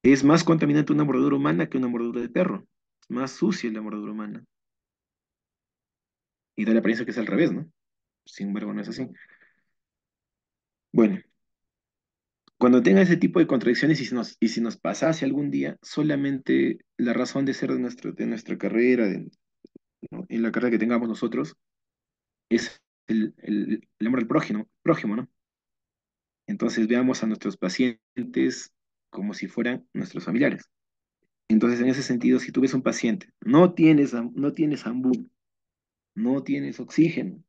Es más contaminante una mordedura humana que una mordedura de perro. Es más sucia la mordedura humana. Y da la apariencia que es al revés, ¿no? Sin embargo, no es así. Bueno, cuando tenga ese tipo de contradicciones y si nos, y si nos pasase algún día, solamente la razón de ser de, nuestro, de nuestra carrera, de, ¿no? en la carrera que tengamos nosotros, es el, el, el amor al prójimo, prójimo, ¿no? Entonces veamos a nuestros pacientes como si fueran nuestros familiares. Entonces, en ese sentido, si tú ves un paciente, no tienes, no tienes ambú, no tienes oxígeno,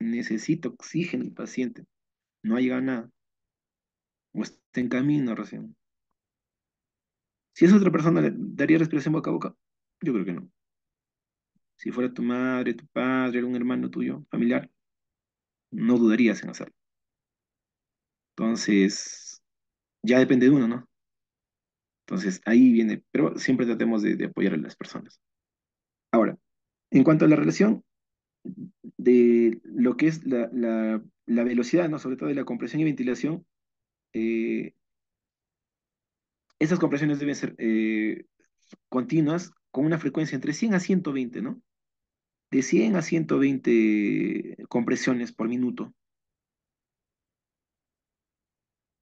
necesita oxígeno el paciente, no ha llegado nada, o está en camino recién. Si es otra persona, ¿le daría respiración boca a boca? Yo creo que no. Si fuera tu madre, tu padre, algún hermano tuyo, familiar, no dudarías en hacerlo. Entonces, ya depende de uno, ¿no? Entonces, ahí viene, pero siempre tratemos de, de apoyar a las personas. En cuanto a la relación de lo que es la velocidad, ¿no? Sobre todo de la compresión y ventilación, eh, esas compresiones deben ser eh, continuas con una frecuencia entre 100 a 120, ¿no? De 100 a 120 compresiones por minuto.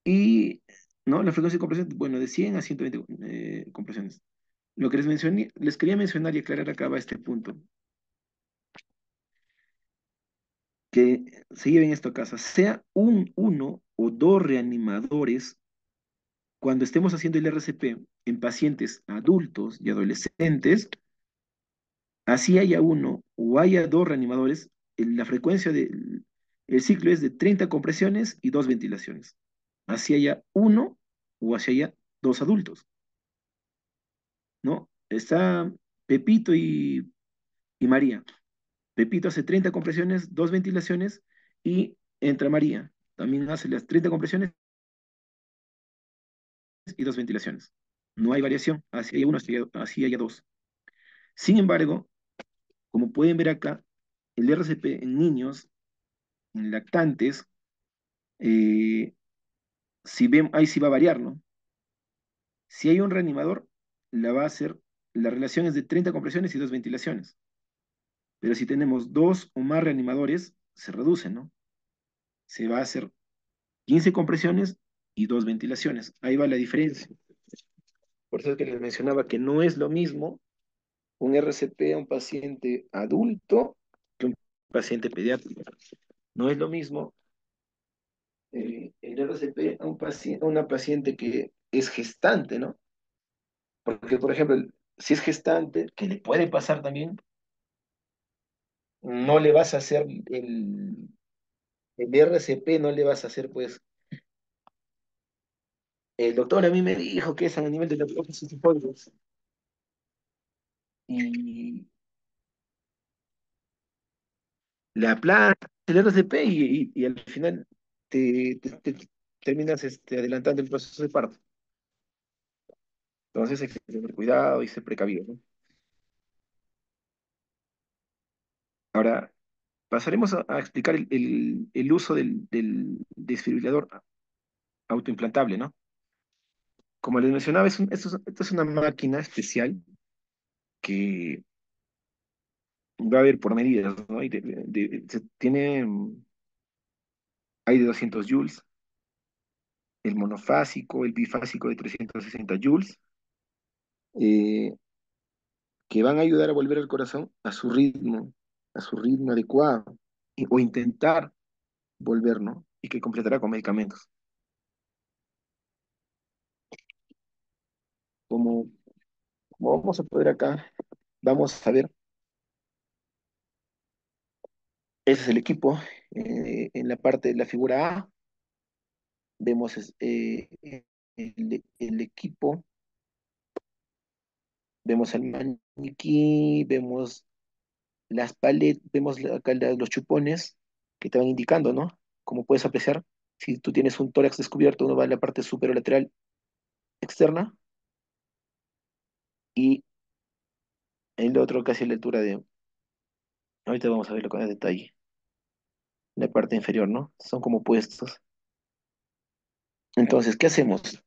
Y, ¿no? La frecuencia de compresión, bueno, de 100 a 120 eh, compresiones. Lo que les mencioné, les quería mencionar y aclarar acá va este punto. Que se lleven esto a casa, sea un, uno o dos reanimadores cuando estemos haciendo el RCP en pacientes adultos y adolescentes, así haya uno o haya dos reanimadores, la frecuencia del el ciclo es de 30 compresiones y dos ventilaciones. Así haya uno o así haya dos adultos. ¿No? Está Pepito y, y María. Pepito hace 30 compresiones, dos ventilaciones y entra María. También hace las 30 compresiones y dos ventilaciones. No hay variación, así hay uno, así haya dos. Sin embargo, Como pueden ver acá, el RCP en niños, en lactantes, eh, si ven, ahí sí va a variar, ¿no? Si hay un reanimador, la va a hacer, la relación es de 30 compresiones y dos ventilaciones. Pero si tenemos dos o más reanimadores, se reduce, ¿no? Se va a hacer 15 compresiones y dos ventilaciones. Ahí va la diferencia. Por eso es que les mencionaba que no es lo mismo un RCP a un paciente adulto que un paciente pediátrico. No es lo mismo eh, el RCP a, un paciente, a una paciente que es gestante, ¿no? Porque, por ejemplo, si es gestante, que le puede pasar también, no le vas a hacer el, el RCP, no le vas a hacer, pues, el doctor a mí me dijo que es a nivel de la y la planta, el RCP y, y, al final te terminas este, adelantando el proceso de parto. Entonces hay que tener cuidado y ser precavido. ¿no? Ahora, pasaremos a, explicar el, uso del, desfibrilador autoimplantable, ¿no? Como les mencionaba, es es, una máquina especial que va a haber por medidas, ¿no? Y tiene, hay de 200 joules, el monofásico, el bifásico de 360 joules, eh, que van a ayudar a volver el corazón a su ritmo, a su ritmo adecuado, o intentar volver, ¿no? Y que completará con medicamentos. Como, vamos a poder acá, vamos a ver, ese es el equipo, eh, en la parte de la figura A, vemos eh, el, el equipo vemos el maniquí, vemos las paletas, vemos acá los chupones que te van indicando, ¿no? Como puedes apreciar, si tú tienes un tórax descubierto, uno va a la parte lateral externa y el otro casi a la altura de... Ahorita vamos a verlo con detalle. La parte inferior, ¿no? Son como puestos. Entonces, ¿qué hacemos?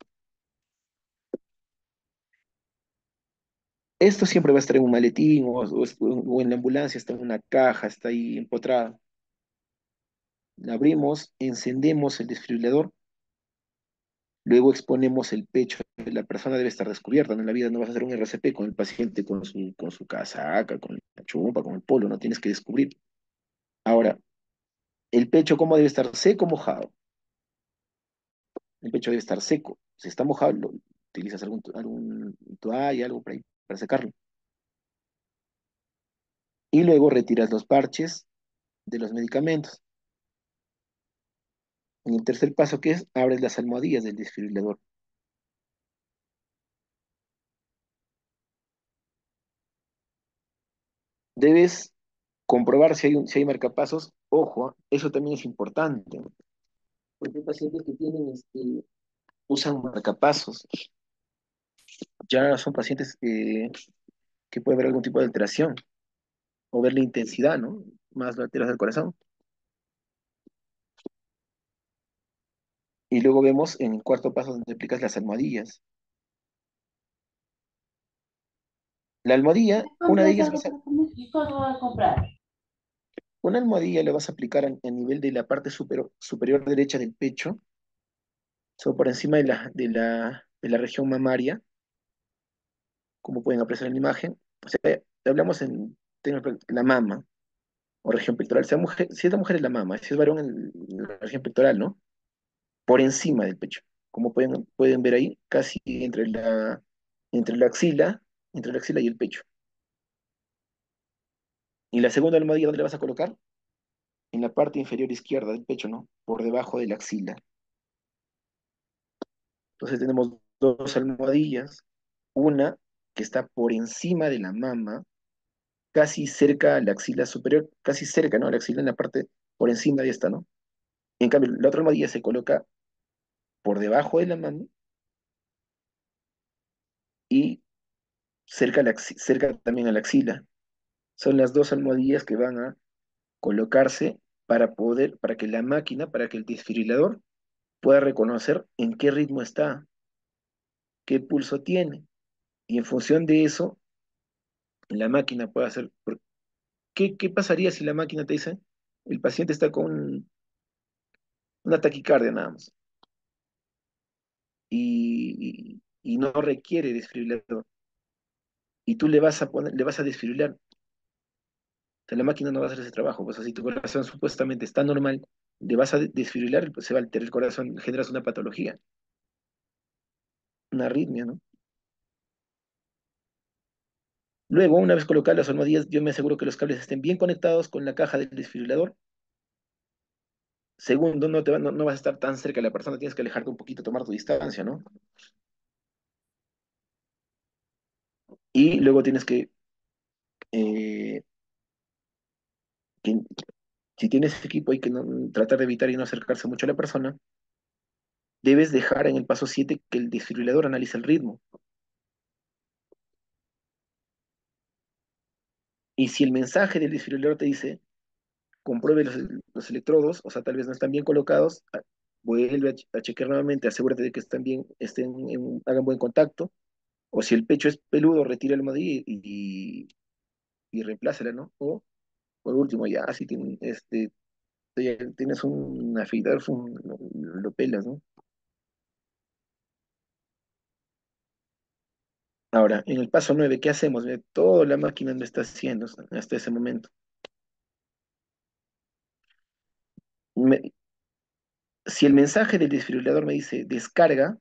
Esto siempre va a estar en un maletín o, o, o, en la ambulancia, está en una caja, está ahí empotrada. Abrimos, encendemos el desfibrilador, luego exponemos el pecho. La persona debe estar descubierta, ¿no? en la vida no vas a hacer un RCP con el paciente con su, con su casaca, con la chumpa, con el polo, no tienes que descubrir. Ahora, el pecho, ¿cómo debe estar? ¿Seco o mojado? El pecho debe estar seco. Si está mojado, utilizas algún, algún toalla, algo para, para secarlo. Y luego retiras los parches de los medicamentos. En el tercer paso, que es? Abres las almohadillas del desfibrilador. Debes comprobar si hay, un, si hay marcapasos. Ojo, eso también es importante. Porque hay pacientes que tienen, este, usan marcapasos. Ya son pacientes que, que puede haber algún tipo de alteración o ver la intensidad, ¿no? Más lateras del corazón. Y luego vemos en el cuarto paso donde aplicas las almohadillas. La almohadilla, una de ellas vas a... comprar? Una almohadilla le vas a aplicar a, a nivel de la parte super, superior derecha del pecho, sobre por encima de la, de, la, de la región mamaria, como pueden apreciar en la imagen. Sea, hablamos en la mama, o región pectoral. Si, mujer, es la mujer es la mama, si es varón en la región pectoral, ¿no? por encima del pecho. Como pueden, pueden ver ahí, casi entre la, entre la axila, entre la axila y el pecho. Y la segunda almohadilla, ¿dónde la vas a colocar? En la parte inferior izquierda del pecho, ¿no? Por debajo de la axila. Entonces tenemos dos almohadillas, una que está por encima de la mama, casi cerca a la axila superior, casi cerca, ¿no? La axila en la parte por encima de esta, ¿no? En cambio, la otra almohadilla se coloca por debajo de la mano y cerca, cerca también a la axila. Son las dos almohadillas que van a colocarse para poder, para que la máquina, para que el desfibrilador pueda reconocer en qué ritmo está, qué pulso tiene. Y en función de eso, la máquina puede hacer... ¿Qué, qué pasaría si la máquina te dice, el paciente está con una taquicardia nada más? Y, y, no requiere desfibrilador. Y tú le vas a poner, le vas a desfibrilar. O sea, la máquina no va a hacer ese trabajo. Pues así tu corazón supuestamente está normal, le vas a desfibrilar, pues se va a alterar el corazón, generas una patología, una arritmia, ¿no? Luego, una vez colocadas las almohadillas, yo me aseguro que los cables estén bien conectados con la caja del desfibrilador. Segundo, no, vas a estar tan cerca de la persona, tienes que alejarte un poquito, tomar tu distancia, ¿no? Y luego tienes que, eh, si tienes equipo hay que tratar de evitar y no acercarse mucho a la persona, debes dejar en el paso 7 que el desfibrilador analice el ritmo. Y si el mensaje del desfibrilador te dice, compruebe los, electrodos, o sea, tal vez no están bien colocados, vuelve a, chequear nuevamente, asegúrate de que estén bien, estén hagan buen contacto, o si el pecho es peludo, retira el almohadilla y, y, reemplácela, ¿no? O, por último, ya, si tienes, este, tienes un lo, lo pelas, ¿no? Ahora, en el paso 9, ¿qué hacemos? Toda la máquina lo está haciendo hasta ese momento. Me, si el mensaje del desfibrilador me dice descarga,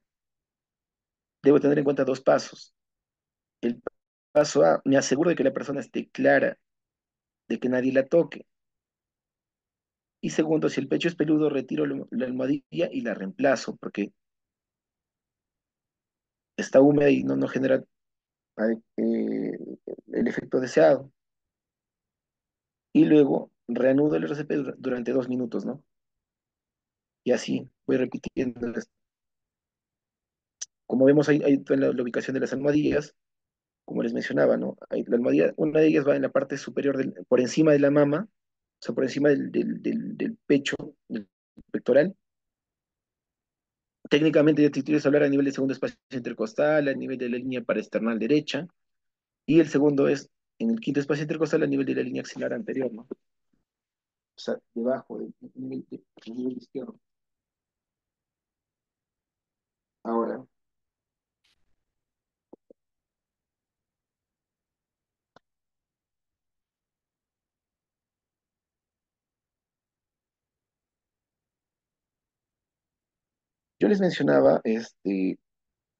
debo tener en cuenta dos pasos. El paso A, me aseguro de que la persona esté clara, de que nadie la toque. Y segundo, si el pecho es peludo, retiro la almohadilla y la reemplazo, porque está húmeda y no, no genera eh, el efecto deseado. Y luego reanudo el RCP durante dos minutos, ¿no? Y así voy repitiendo. Como vemos ahí, ahí en la, ubicación de las almohadillas, como les mencionaba, ¿no? La almohadilla, una de ellas va en la parte superior, del, por encima de la mama, o sea, por encima del, del, del, del pecho, del pectoral. Técnicamente ya te quieres hablar a nivel de segundo espacio intercostal, a nivel de la línea paraesternal derecha, y el segundo es en el quinto espacio intercostal a nivel de la línea axilar anterior, ¿no? O sea, debajo del nivel, nivel izquierdo. Ahora, yo les mencionaba este,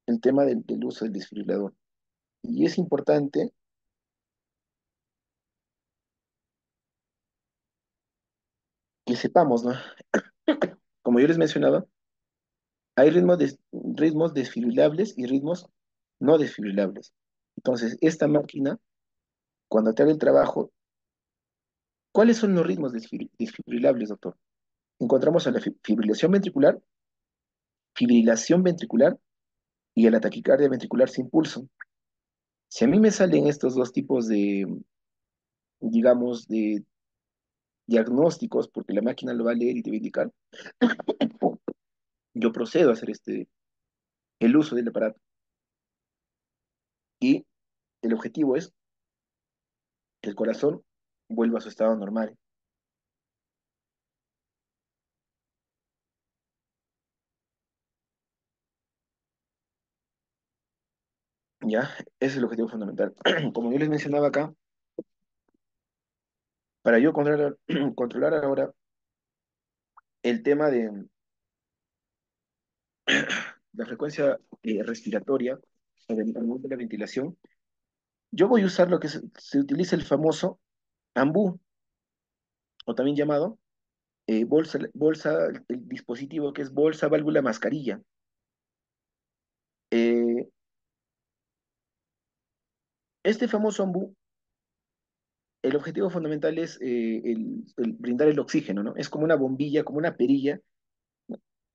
el tema del, uso del desfibrilador. Y es importante que sepamos, ¿no? Como yo les mencionaba, hay ritmos, ritmos desfibrilables y ritmos no desfibrilables. Entonces, esta máquina, cuando te haga el trabajo, ¿cuáles son los ritmos desfibrilables, doctor? Encontramos a la fibrilación ventricular, fibrilación ventricular y a la taquicardia ventricular sin pulso. Si a mí me salen estos dos tipos de, digamos, de diagnósticos, porque la máquina lo va a leer y te va a indicar, yo procedo a hacer este, el uso del aparato. Y el objetivo es que el corazón vuelva a su estado normal. ¿Ya? Ese es el objetivo fundamental. Como yo les mencionaba acá, para yo controlar, controlar ahora el tema de la frecuencia eh, respiratoria, de la ventilación, yo voy a usar lo que se, se utiliza el famoso AMBU, o también llamado eh, bolsa, bolsa, el dispositivo que es bolsa, válvula, mascarilla. Eh, este famoso AMBU, el objetivo fundamental es eh, brindar el oxígeno, ¿no? Es como una bombilla, como una perilla.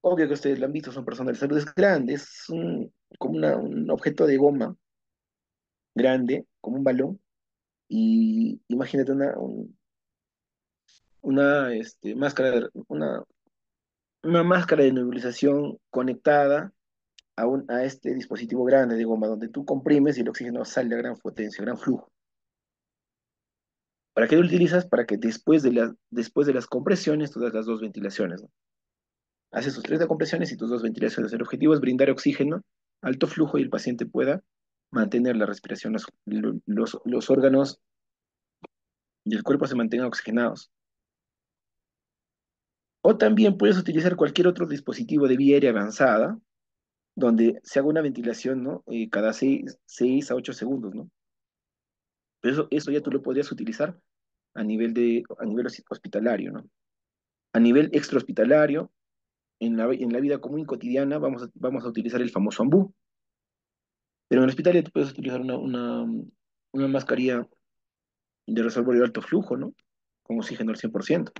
Obvio que ustedes lo han visto, son personas de salud, es grande, es un, como un objeto de goma grande, como un balón, Y imagínate una, un- una, este, máscara, una, una máscara de nebulización conectada a, a este dispositivo grande de goma, donde tú comprimes y el oxígeno sale a gran potencia, gran flujo. ¿Para qué lo utilizas? Para que después de, después de las compresiones, tú das las dos ventilaciones. Haces tus 30 compresiones y tus dos ventilaciones. El objetivo es brindar oxígeno, alto flujo y el paciente pueda mantener la respiración, los, los, los órganos del cuerpo se mantengan oxigenados. O también puedes utilizar cualquier otro dispositivo de vía aérea avanzada, donde se haga una ventilación, ¿no? Eh, cada 6 a 8 segundos, ¿no? Pero eso, ya tú lo podrías utilizar a nivel, de, a nivel hospitalario, ¿no? A nivel extrahospitalario, en la, en la vida común cotidiana, vamos a, vamos a utilizar el famoso ambú. Pero en el hospital ya tú puedes utilizar una, una, una mascarilla de reservorio de alto flujo, ¿no? Con oxígeno al 100%.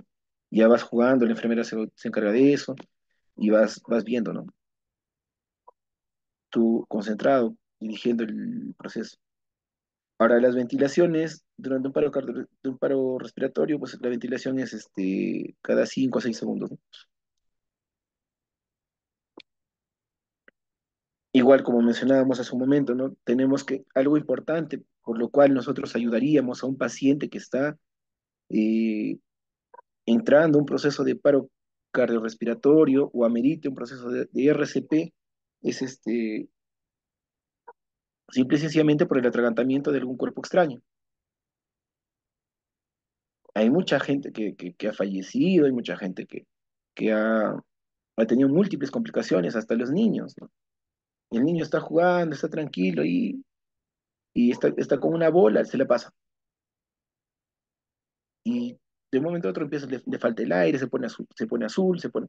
Ya vas jugando, la enfermera se, se encarga de eso y vas, vas viendo, ¿no? Tú concentrado, dirigiendo el proceso. Ahora, las ventilaciones durante un paro, un paro respiratorio, pues la ventilación es este, cada 5 o 6 segundos. Igual como mencionábamos hace un momento, ¿no? Tenemos que, algo importante, por lo cual nosotros ayudaríamos a un paciente que está eh, entrando a un proceso de paro cardiorrespiratorio o amerite un proceso de RCP, es este, simple y sencillamente por el atragantamiento de algún cuerpo extraño. Hay mucha gente que, que, ha fallecido, hay mucha gente que, que ha, ha tenido múltiples complicaciones, hasta los niños, el niño está jugando, está tranquilo y, y está, está con una bola, se le pasa. Y de un momento a otro empieza, le, le falta el aire, se pone azul, se pone azul, se pone,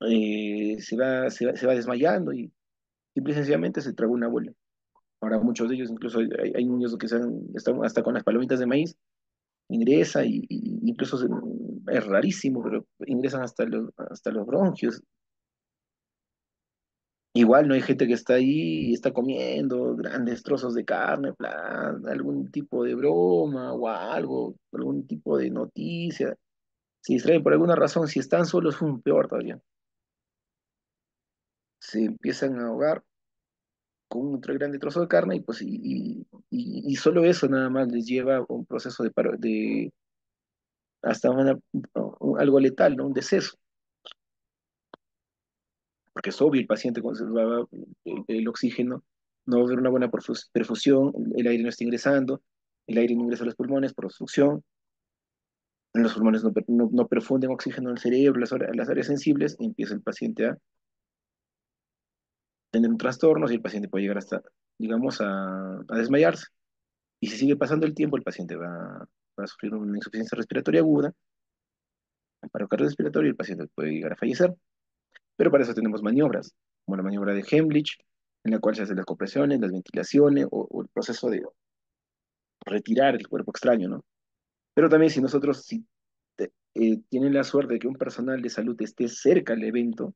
eh, se va, se va, se va desmayando y simple y sencillamente se tragó una bola. Ahora muchos de ellos, incluso hay, niños que están hasta con las palomitas de maíz, ingresa y, incluso es rarísimo, pero ingresan hasta los, hasta los bronquios. Igual no hay gente que está ahí y está comiendo grandes trozos de carne, plan, algún tipo de broma o algo, algún tipo de noticia. Se distraen por alguna razón, si están solos, un peor todavía. Se empiezan a ahogar con un grande trozo de carne y pues y, y, solo eso nada más les lleva a un proceso de, paro- de hasta una- un- algo letal, ¿no? Un deceso. Porque es obvio, el paciente conservaba el, el oxígeno, no va a haber una buena perfus- perfusión, el, aire no está ingresando, el aire no ingresa a los pulmones por obstrucción, los pulmones no, no, no perfunden oxígeno al cerebro, las, las áreas sensibles, y empieza el paciente a tener un trastorno y el paciente puede llegar hasta, digamos, a, desmayarse. Y si sigue pasando el tiempo, el paciente va, a sufrir una insuficiencia respiratoria aguda, un paro cardiorrespiratorio y el paciente puede llegar a fallecer. Pero para eso tenemos maniobras, como la maniobra de Hemlich, en la cual se hacen las compresiones, las ventilaciones o, o el proceso de retirar el cuerpo extraño, ¿no? Pero también si nosotros, si eh, tienen la suerte de que un personal de salud esté cerca al evento,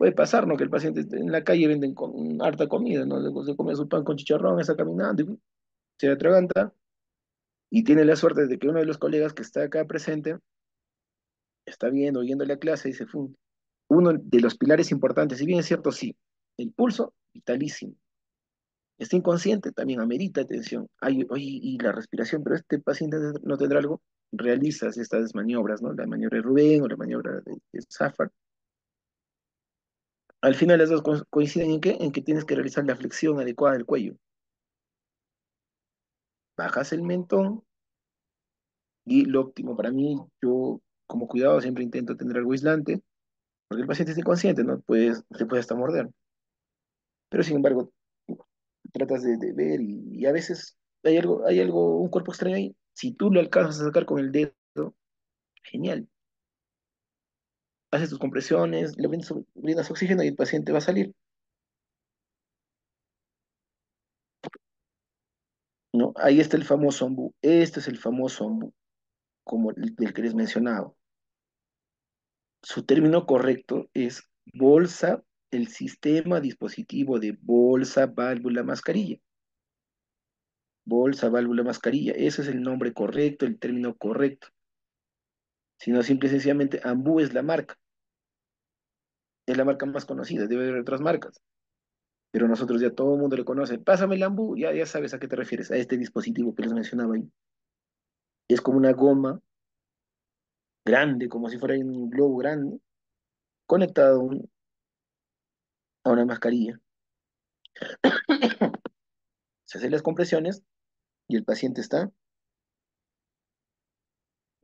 puede pasar, ¿no? Que el paciente en la calle venden con harta comida, ¿no? Se come su pan con chicharrón, está caminando y se atraganta, y tiene la suerte de que uno de los colegas que está acá presente está viendo, oyendo la clase y dice, "Fum, uno de los pilares importantes, si bien es cierto, sí, el pulso, vitalísimo. Está inconsciente, también amerita atención. Ay, y la respiración, pero este paciente no tendrá algo. Realizas estas maniobras, ¿no? La maniobra de Rubén o la maniobra de, de Safar. Al final las dos co- coinciden en qué? En que tienes que realizar la flexión adecuada del cuello. Bajas el mentón y lo óptimo para mí, yo como cuidado siempre intento tener algo aislante, porque el paciente es inconsciente, ¿no? Puedes, te puede hasta morder. Pero sin embargo, tratas de, de ver y, y a veces hay algo, hay algo, un cuerpo extraño ahí. Si tú lo alcanzas a sacar con el dedo, genial. Haces tus compresiones, le brindas, oxígeno y el paciente va a salir, ¿no? Ahí está el famoso ombú. Este es el famoso ombú, como el que les mencionaba. Su término correcto es bolsa, el sistema dispositivo de bolsa, válvula, mascarilla. bolsa, válvula, mascarilla. Ese es el nombre correcto, el término correcto. Sino simple y sencillamente Ambu es la marca. Es la marca más conocida, debe haber otras marcas. Pero nosotros ya todo el mundo le conoce. Pásame el Ambu, ya, ya sabes a qué te refieres, a este dispositivo que les mencionaba ahí. Es como una goma grande, como si fuera un globo grande, conectado a, a una mascarilla. Se hacen las compresiones y el paciente está,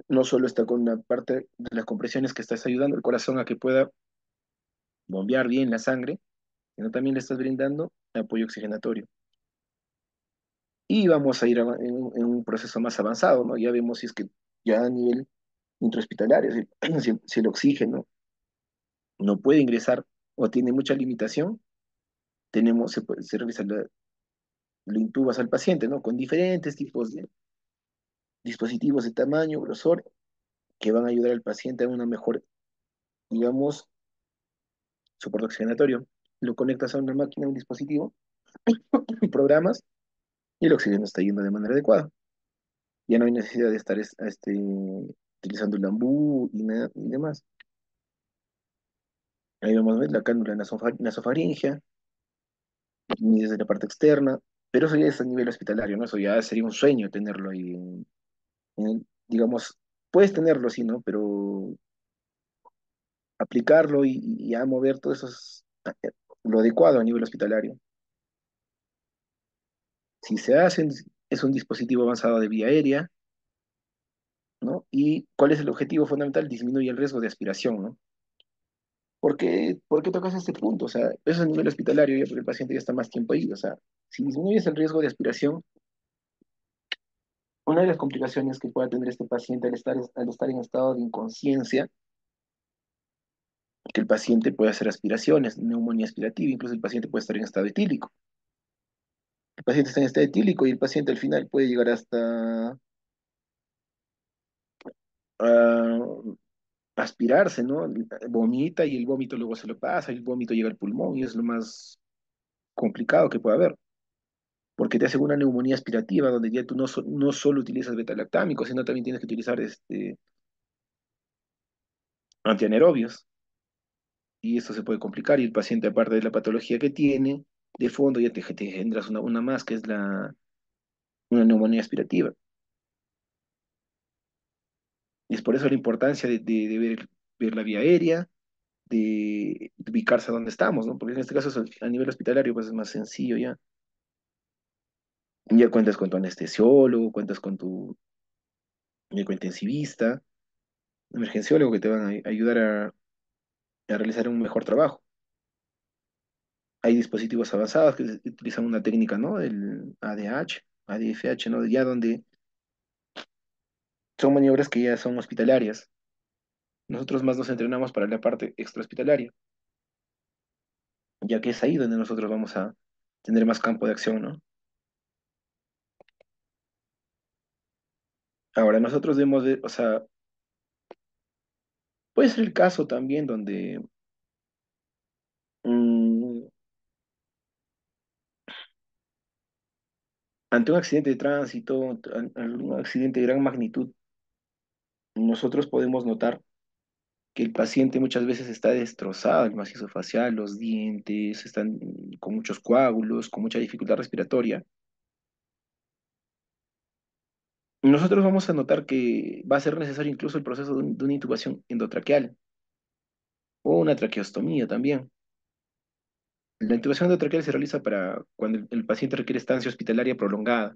no solo está con una parte de las compresiones que estás ayudando al corazón a que pueda bombear bien la sangre, sino también le estás brindando apoyo oxigenatorio. Y vamos a ir en, un proceso más avanzado, ¿no? Ya vemos si es que ya a nivel intrahospitalario, si, el oxígeno no puede ingresar o tiene mucha limitación, tenemos, se, puede- realiza la, lo intubas al paciente, ¿no? Con diferentes tipos de dispositivos de tamaño, grosor, que van a ayudar al paciente a una mejor, digamos, soporte oxigenatorio. Lo conectas a una máquina, a un dispositivo, programas, y el oxígeno está yendo de manera adecuada. Ya no hay necesidad de estar es- este, utilizando el ambú y, nada- y demás. Ahí vamos a ver la cánula nasofa- nasofaringea, y desde la parte externa, pero eso ya es a nivel hospitalario, ¿no? Eso ya sería un sueño tenerlo ahí, en- digamos, puedes tenerlo, sí, ¿no? Pero aplicarlo y, y ya mover todo eso es eh, lo adecuado a nivel hospitalario. Si se hace, es un dispositivo avanzado de vía aérea, ¿no? ¿Y cuál es el objetivo fundamental? Disminuye el riesgo de aspiración, ¿no? ¿Por qué, por qué tocas este punto? O sea, eso es a nivel hospitalario, ya porque el paciente ya está más tiempo ahí. O sea, si disminuyes el riesgo de aspiración, una de las complicaciones que pueda tener este paciente al estar, al estar en estado de inconsciencia, que el paciente puede hacer aspiraciones, neumonía aspirativa, incluso el paciente puede estar en estado etílico. El paciente está en estado etílico y el paciente al final puede llegar hasta aspirarse, ¿no? Vomita y el vómito luego se lo pasa, y el vómito llega al pulmón y es lo más complicado que puede haber, porque te hace una neumonía aspirativa donde ya tú no, no solo utilizas beta-lactámicos, sino también tienes que utilizar este, antianaerobios y esto se puede complicar y el paciente aparte de la patología que tiene, de fondo ya te, te generas una, una más que es la, una neumonía aspirativa. Y es por eso la importancia de, de- de ver, ver la vía aérea, de ubicarse a dónde estamos, ¿no? Porque en este caso a nivel hospitalario pues es más sencillo ya. Ya cuentas con tu anestesiólogo, cuentas con tu médico intensivista, emergenciólogo que te van a ayudar a, a realizar un mejor trabajo. Hay dispositivos avanzados que utilizan una técnica, ¿no? El ADH, ADFH, ¿no? Ya donde son maniobras que ya son hospitalarias. Nosotros más nos entrenamos para la parte extrahospitalaria, ya que es ahí donde nosotros vamos a tener más campo de acción, ¿no? Ahora, nosotros debemos de, o sea, puede ser el caso también donde mm, ante un accidente de tránsito, algún accidente de gran magnitud, nosotros podemos notar que el paciente muchas veces está destrozado, el macizo facial, los dientes, están con muchos coágulos, con mucha dificultad respiratoria. Nosotros vamos a notar que va a ser necesario incluso el proceso de, un- de una intubación endotraqueal o una traqueostomía también. La intubación endotraqueal se realiza para cuando el, paciente requiere estancia hospitalaria prolongada.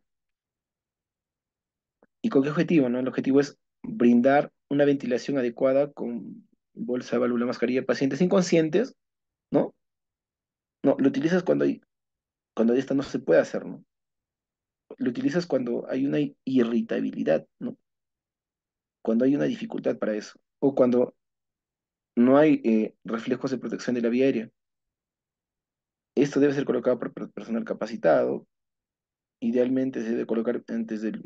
¿Y con qué objetivo, no? El objetivo es brindar una ventilación adecuada con bolsa, válvula, mascarilla pacientes inconscientes, ¿no? No, lo utilizas cuando hay, cuando esta no se puede hacer, ¿no? Lo utilizas cuando hay una irritabilidad, ¿no? Cuando hay una dificultad para eso. O cuando no hay eh, reflejos de protección de la vía aérea. Esto debe ser colocado por per- personal capacitado. Idealmente se debe colocar antes del,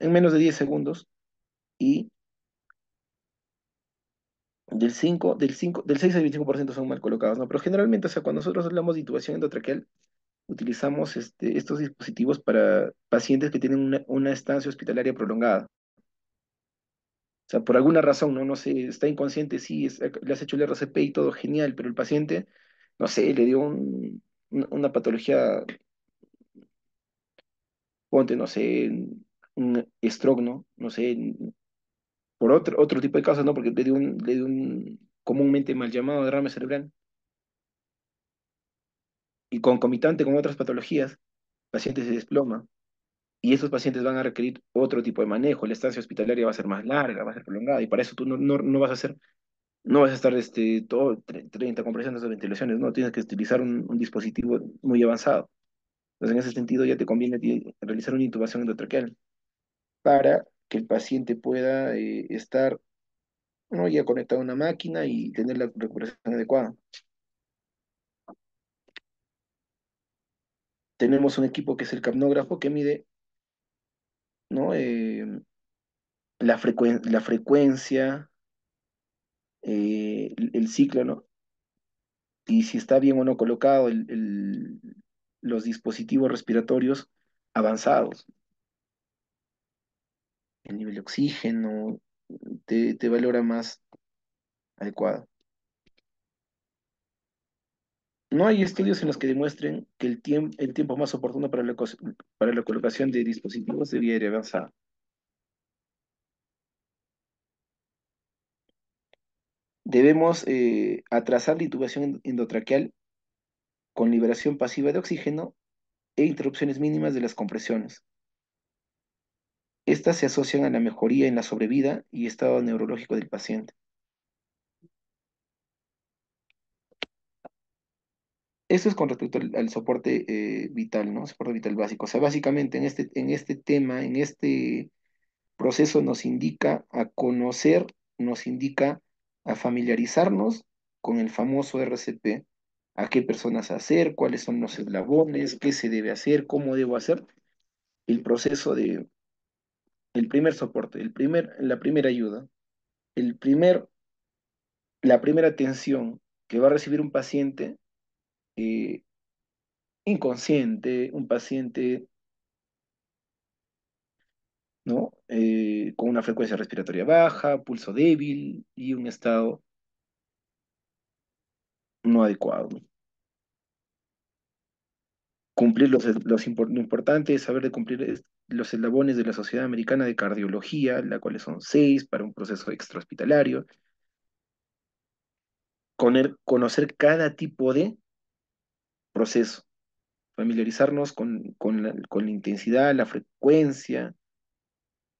en menos de 10 segundos y del 5 del 5 del 6 al 25% son mal colocados, ¿no? Pero generalmente, o sea, cuando nosotros hablamos de intubación endotraqueal, utilizamos este, estos dispositivos para pacientes que tienen una, estancia hospitalaria prolongada. O sea, por alguna razón, ¿no? No sé, está inconsciente, sí, es- le has hecho el RCP y todo genial, pero el paciente, no sé, le dio un- una una patología, ponte, no sé, un stroke, ¿no? No sé, por otro, otro tipo de causas, ¿no? Porque le dio un, le dio un comúnmente mal llamado derrame cerebral y concomitante con otras patologías, el paciente se desploma y esos pacientes van a requerir otro tipo de manejo, la estancia hospitalaria va a ser más larga, va a ser prolongada y para eso tú no, no, no vas a hacer, no vas a estar este, todo tre- 30 compresiones de ventilaciones, no, tienes que utilizar un, un dispositivo muy avanzado. Entonces, en ese sentido, ya te conviene realizar una intubación endotraqueal para que el paciente pueda eh, estar ¿no? ya conectado a una máquina y tener la recuperación adecuada. Tenemos un equipo que es el capnógrafo que mide ¿no? La frecuen- la frecuencia, eh, el, el ciclo, ¿no? Y si está bien o no colocado el- el- los dispositivos respiratorios avanzados. El nivel de oxígeno te, te valora más adecuado. No hay estudios en los que demuestren que el, el tiempo más oportuno para la, colocación de dispositivos de vía avanzada. Debemos eh, atrasar la intubación endotraqueal con liberación pasiva de oxígeno e interrupciones mínimas de las compresiones. Estas se asocian a la mejoría en la sobrevida y estado neurológico del paciente. Esto es con respecto al, al soporte eh, vital, ¿no? Soporte vital básico. O sea, básicamente en este, en este tema, en este proceso nos indica a conocer, nos indica a familiarizarnos con el famoso RCP, a qué personas hacer, cuáles son los eslabones, qué se debe hacer, cómo debo hacer el proceso de, el primer soporte, el primer, la primera ayuda, el primer, la primera atención que va a recibir un paciente eh, inconsciente, un paciente, ¿no? Eh, con una frecuencia respiratoria baja, pulso débil y un estado no adecuado. Cumplir los, los lo importante es saber de cumplir los eslabones de la Sociedad Americana de Cardiología, la cuales son seis para un proceso extrahospitalario, conocer cada tipo de proceso, familiarizarnos con, con la, intensidad, la frecuencia,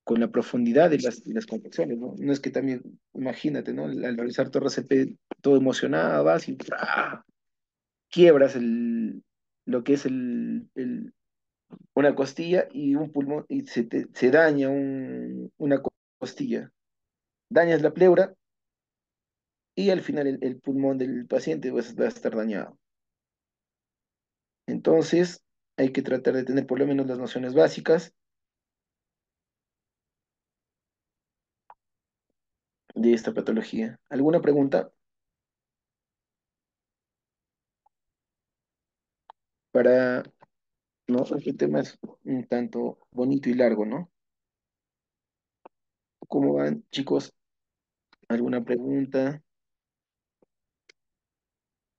con la profundidad de las, ¿no? Es que también, imagínate, ¿no? Al, al realizar tu RCP todo emocionado, vas y quiebras el, lo que es el, una costilla y un pulmón, y se, te- daña un- una co- costilla. Dañas la pleura y al final el, pulmón del paciente va a estar dañado. Entonces, hay que tratar de tener por lo menos las nociones básicas de esta patología. ¿Alguna pregunta? Para, no, este tema es un tanto bonito y largo, ¿no? ¿Cómo van, chicos? ¿Alguna pregunta?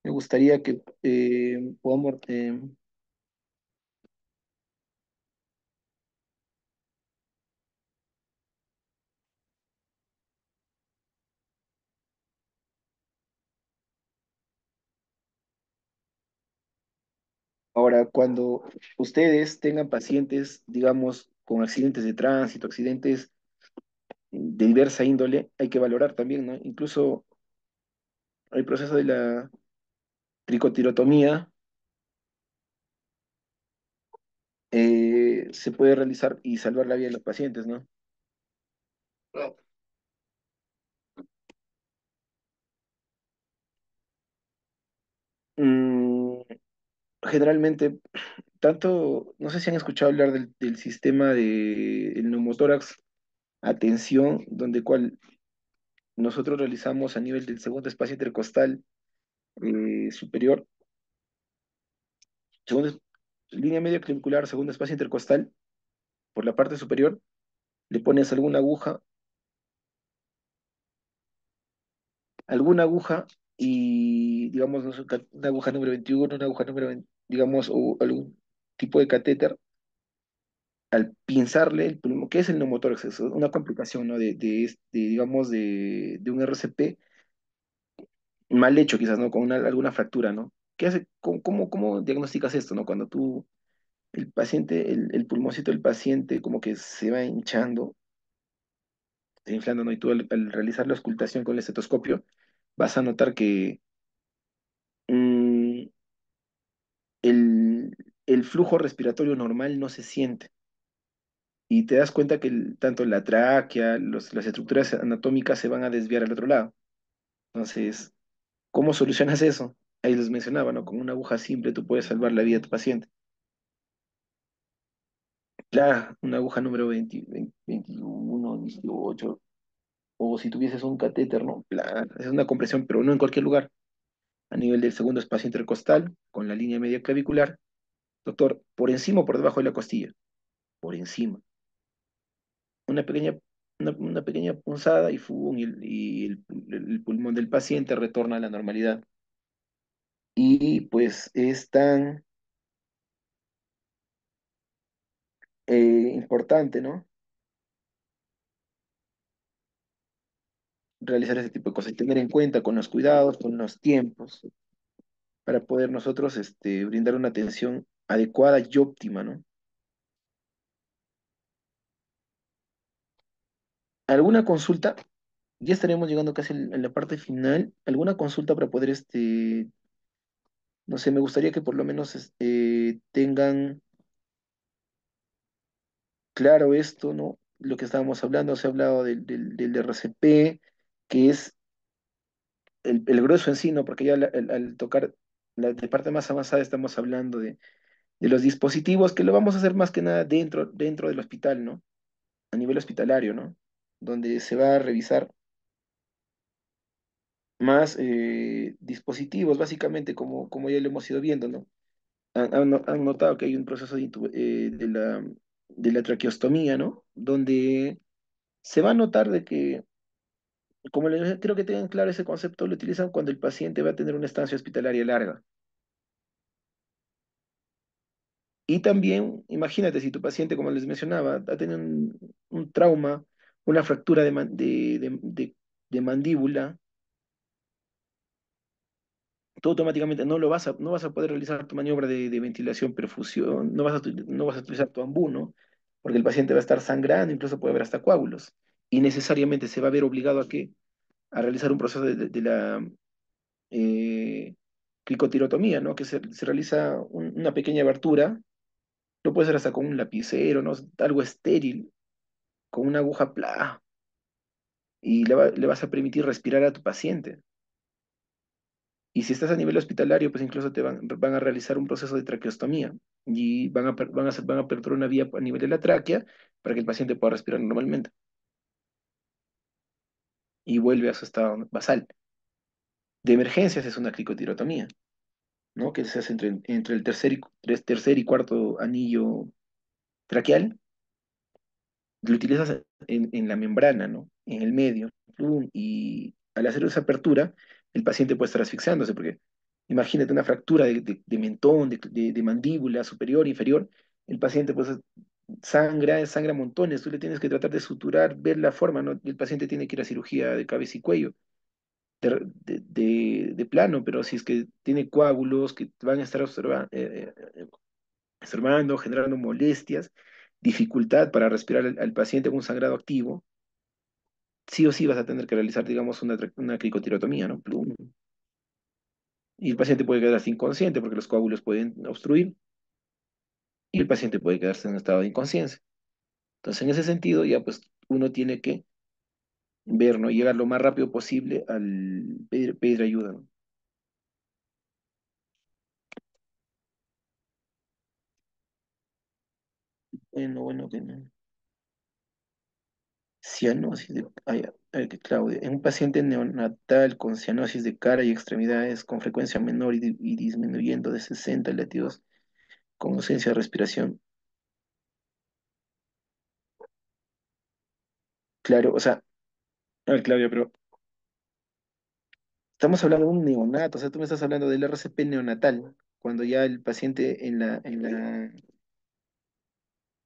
Me gustaría que eh, podamos... eh, ahora, cuando ustedes tengan pacientes, digamos, con accidentes de tránsito, accidentes de diversa índole, hay que valorar también, ¿no? Incluso el proceso de la tricotirotomía eh, se puede realizar y salvar la vida de los pacientes, ¿no? Mm, generalmente, tanto, no sé si han escuchado hablar del, sistema de neumotórax atención, donde cual nosotros realizamos a nivel del segundo espacio intercostal eh, superior, segundo, línea media clavicular, segundo espacio intercostal, por la parte superior, le pones alguna aguja, alguna aguja y, digamos, no una aguja número 21, una aguja número 20, digamos, o algún tipo de catéter, al pinzarle el pulmón, ¿qué es el neumotórax? Es una complicación, ¿no? De, de, este, digamos, de, de un RCP mal hecho quizás, ¿no? Con una- alguna fractura, ¿no? ¿Qué hace? ¿Cómo, cómo, diagnosticas esto, ¿no? Cuando tú, el paciente, el, el del paciente como que se va hinchando, se inflando, ¿no? Y tú al, al realizar la auscultación con el estetoscopio, vas a notar que mm, el, el flujo respiratorio normal no se siente. Y te das cuenta que tanto la tráquea, las estructuras anatómicas se van a desviar al otro lado. Entonces, ¿cómo solucionas eso? Ahí les mencionaba, ¿no? Con una aguja simple tú puedes salvar la vida de tu paciente. Claro, una aguja número 20, 20, 21, 18, o si tuvieses un catéter, ¿no? Claro, es una compresión, pero no en cualquier lugar. A nivel del segundo espacio intercostal, con la línea media clavicular, doctor, por encima o por debajo de la costilla, por encima. Una pequeña, una, pequeña punzada y, ¡fum! y, el pulmón del paciente retorna a la normalidad. Y pues es tan eh, importante, ¿no? Realizar ese tipo de cosas y tener en cuenta con los cuidados, con los tiempos. para poder nosotros este, brindar una atención adecuada y óptima, ¿no? ¿Alguna consulta? Ya estaremos llegando casi en en la parte final. ¿Alguna consulta para poder, este, no sé, me gustaría que por lo menos este, tengan claro esto, ¿no? Lo que estábamos hablando, se ha hablado del, del, del RCP, que es el, grueso en sí, ¿no? Porque ya al, tocar la parte más avanzada estamos hablando de, de los dispositivos, que lo vamos a hacer más que nada dentro, dentro del hospital, ¿no? A nivel hospitalario, ¿no? Donde se va a revisar más eh, dispositivos, básicamente, como, como ya lo hemos ido viendo, ¿no? Han, han no- han notado que hay un proceso eh, de la, de la traqueostomía, ¿no? Donde se va a notar de que, como les creo que tengan claro ese concepto, lo utilizan cuando el paciente va a tener una estancia hospitalaria larga. Y también, imagínate, si tu paciente, como les mencionaba, ha tenido un, un trauma, una fractura de, man- de, de, de- de mandíbula, tú automáticamente no lo vas a, no vas a poder realizar tu maniobra de, ventilación, perfusión, no vas a, no vas a utilizar tu ambú, ¿no? Porque el paciente va a estar sangrando, incluso puede haber hasta coágulos. Y necesariamente se va a ver obligado a qué? A realizar un proceso de, la eh, cricotirotomía, ¿no? Que se, se realiza un- una pequeña abertura, lo puede hacer hasta con un lapicero, ¿no? Algo estéril, con una aguja plá, y le, va- le vas a permitir respirar a tu paciente. Y si estás a nivel hospitalario, pues incluso te van, a realizar un proceso de traqueostomía y van a, van a, van a aperturar una vía a nivel de la tráquea para que el paciente pueda respirar normalmente y vuelve a su estado basal. De emergencias es una cricotirotomía, ¿no? Que se hace entre, entre el tercer y, tercer y cuarto anillo traqueal lo utilizas en, en la membrana, ¿no? En el medio. ¡plum! Y al hacer esa apertura, el paciente puede estar asfixiándose, porque imagínate una fractura de, de- de mentón, de, de- mandíbula superior, inferior, el paciente pues sangra, sangra montones, tú le tienes que tratar de suturar, ver la forma, ¿no? El paciente tiene que ir a cirugía de cabeza y cuello, de, plano, pero si es que tiene coágulos que van a estar observa- eh, eh, estorbando, generando molestias, dificultad para respirar al, paciente con un sangrado activo, sí o sí vas a tener que realizar, digamos, una, una cricotirotomía, ¿no? Plum. Y el paciente puede quedarse inconsciente porque los coágulos pueden obstruir y el paciente puede quedarse en un estado de inconsciencia. Entonces, en ese sentido, ya pues uno tiene que ver, ¿no? Llegar lo más rápido posible al pedir, pedir ayuda, ¿no? Bueno, bueno, que no. Cianosis de, ay, que Claudia, en un paciente neonatal con cianosis de cara y extremidades con frecuencia menor y disminuyendo de 60 latidos con ausencia de respiración. Claro, o sea, a ver, Claudia, pero estamos hablando de un neonato, o sea, tú me estás hablando del RCP neonatal, cuando ya el paciente en la, en la,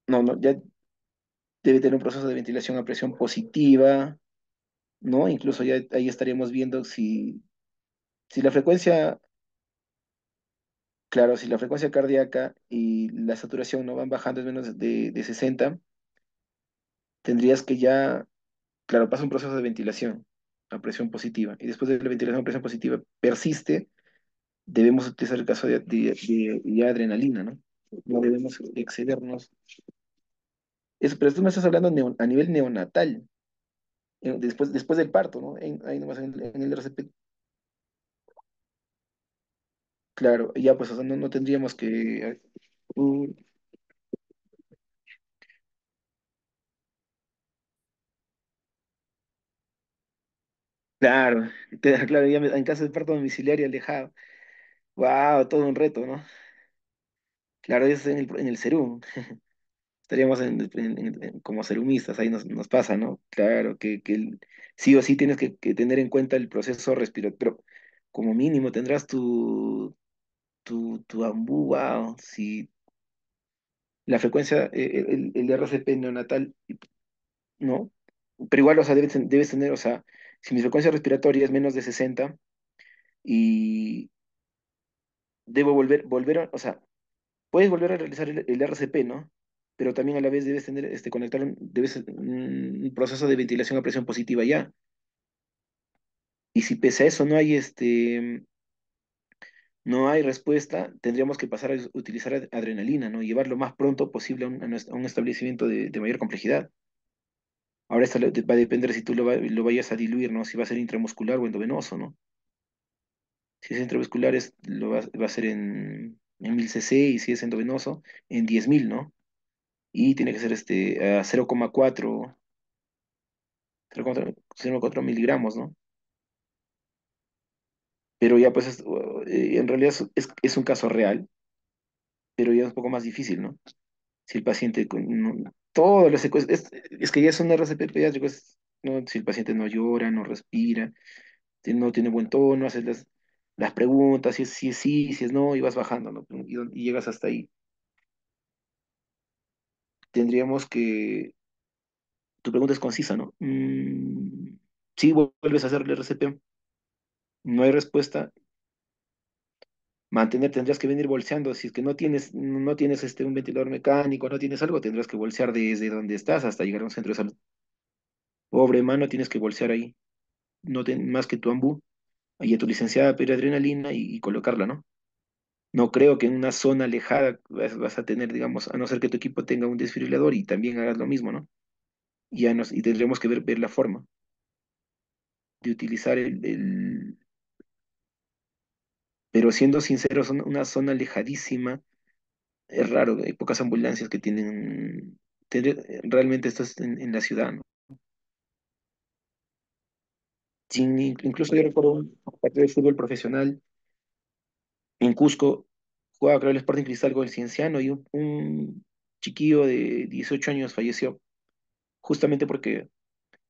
no, no, ya debe tener un proceso de ventilación a presión positiva, ¿no? Incluso ya ahí estaríamos viendo si, si la frecuencia, claro, si la frecuencia cardíaca y la saturación no van bajando es menos de, de 60, tendrías que ya, claro, pasa un proceso de ventilación a presión positiva, y después de la ventilación a presión positiva persiste, debemos utilizar el caso de, de, adrenalina, ¿no? No debemos excedernos. Eso, pero tú me estás hablando a nivel neonatal, eh, después, después del parto, ¿no? Ahí nomás en, el RCP Claro, ya pues, o no, no tendríamos que... mm, claro, claro, ya en caso de parto domiciliario alejado. Wow, todo un reto, ¿no? Claro, eso es en el, en el. Estaríamos en, en- en- como serumistas, ahí nos, nos pasa, ¿no? Claro, que, que sí o sí tienes que, tener en cuenta el proceso respiratorio, pero como mínimo tendrás tu, tu, tu ambú, wow, si la frecuencia, eh, el, el RCP neonatal, ¿no? Pero igual, o sea, debes, debes tener, o sea, si mi frecuencia respiratoria es menos de 60 y debo volver, volver, o sea, puedes volver a realizar el RCP, ¿no? Pero también a la vez debes tener, este, conectar, debes un, proceso de ventilación a presión positiva ya. Y si pese a eso no hay, este, no hay respuesta, tendríamos que pasar a utilizar ad- adrenalina, ¿no? Llevar lo más pronto posible a un, a un establecimiento de, de mayor complejidad. Ahora esto va a depender si tú lo, lo vayas a diluir, ¿no? Si va a ser intramuscular o endovenoso, ¿no? Si es intravascular, es, lo va, va a ser en, en 1000 cc y si es endovenoso, en 10.000, ¿no? Y tiene que ser este, a 0,4 0,4 0,4 miligramos, ¿no? Pero ya pues es, eh, en realidad es, es, un caso real, pero ya es un poco más difícil, ¿no? Si el paciente con no- todo lo es, es que ya es un RCP pediátrico, ¿no? Si el paciente no llora, no respira, no tiene buen tono, haces las, las preguntas, si es, sí, si es no, y vas bajando, ¿no? Y llegas hasta ahí. Tendríamos que Tu pregunta es concisa, ¿no? Mm, sí, vuelves a hacer el RCP, no hay respuesta. Mantener, tendrás que venir bolseando. Si es que no tienes, no tienes este, un ventilador mecánico, no tienes algo, tendrás que bolsear desde donde estás hasta llegar a un centro de salud. Pobre mano, tienes que bolsear ahí. No ten, más que tu ambú, ahí a tu licenciada pedir adrenalina y, y colocarla, ¿no? No creo que en una zona alejada vas, a tener, digamos, a no ser que tu equipo tenga un desfibrilador y también hagas lo mismo, ¿no? Y, ya nos, y tendremos que ver, ver la forma de utilizar el, el, Pero siendo sinceros, una zona alejadísima. Es raro, hay pocas ambulancias que tienen. realmente esto es en, la ciudad, ¿no? Incluso yo recuerdo un partido de fútbol profesional en Cusco, jugaba creo el Sporting Cristal con el Cienciano y un, chiquillo de 18 años falleció, justamente porque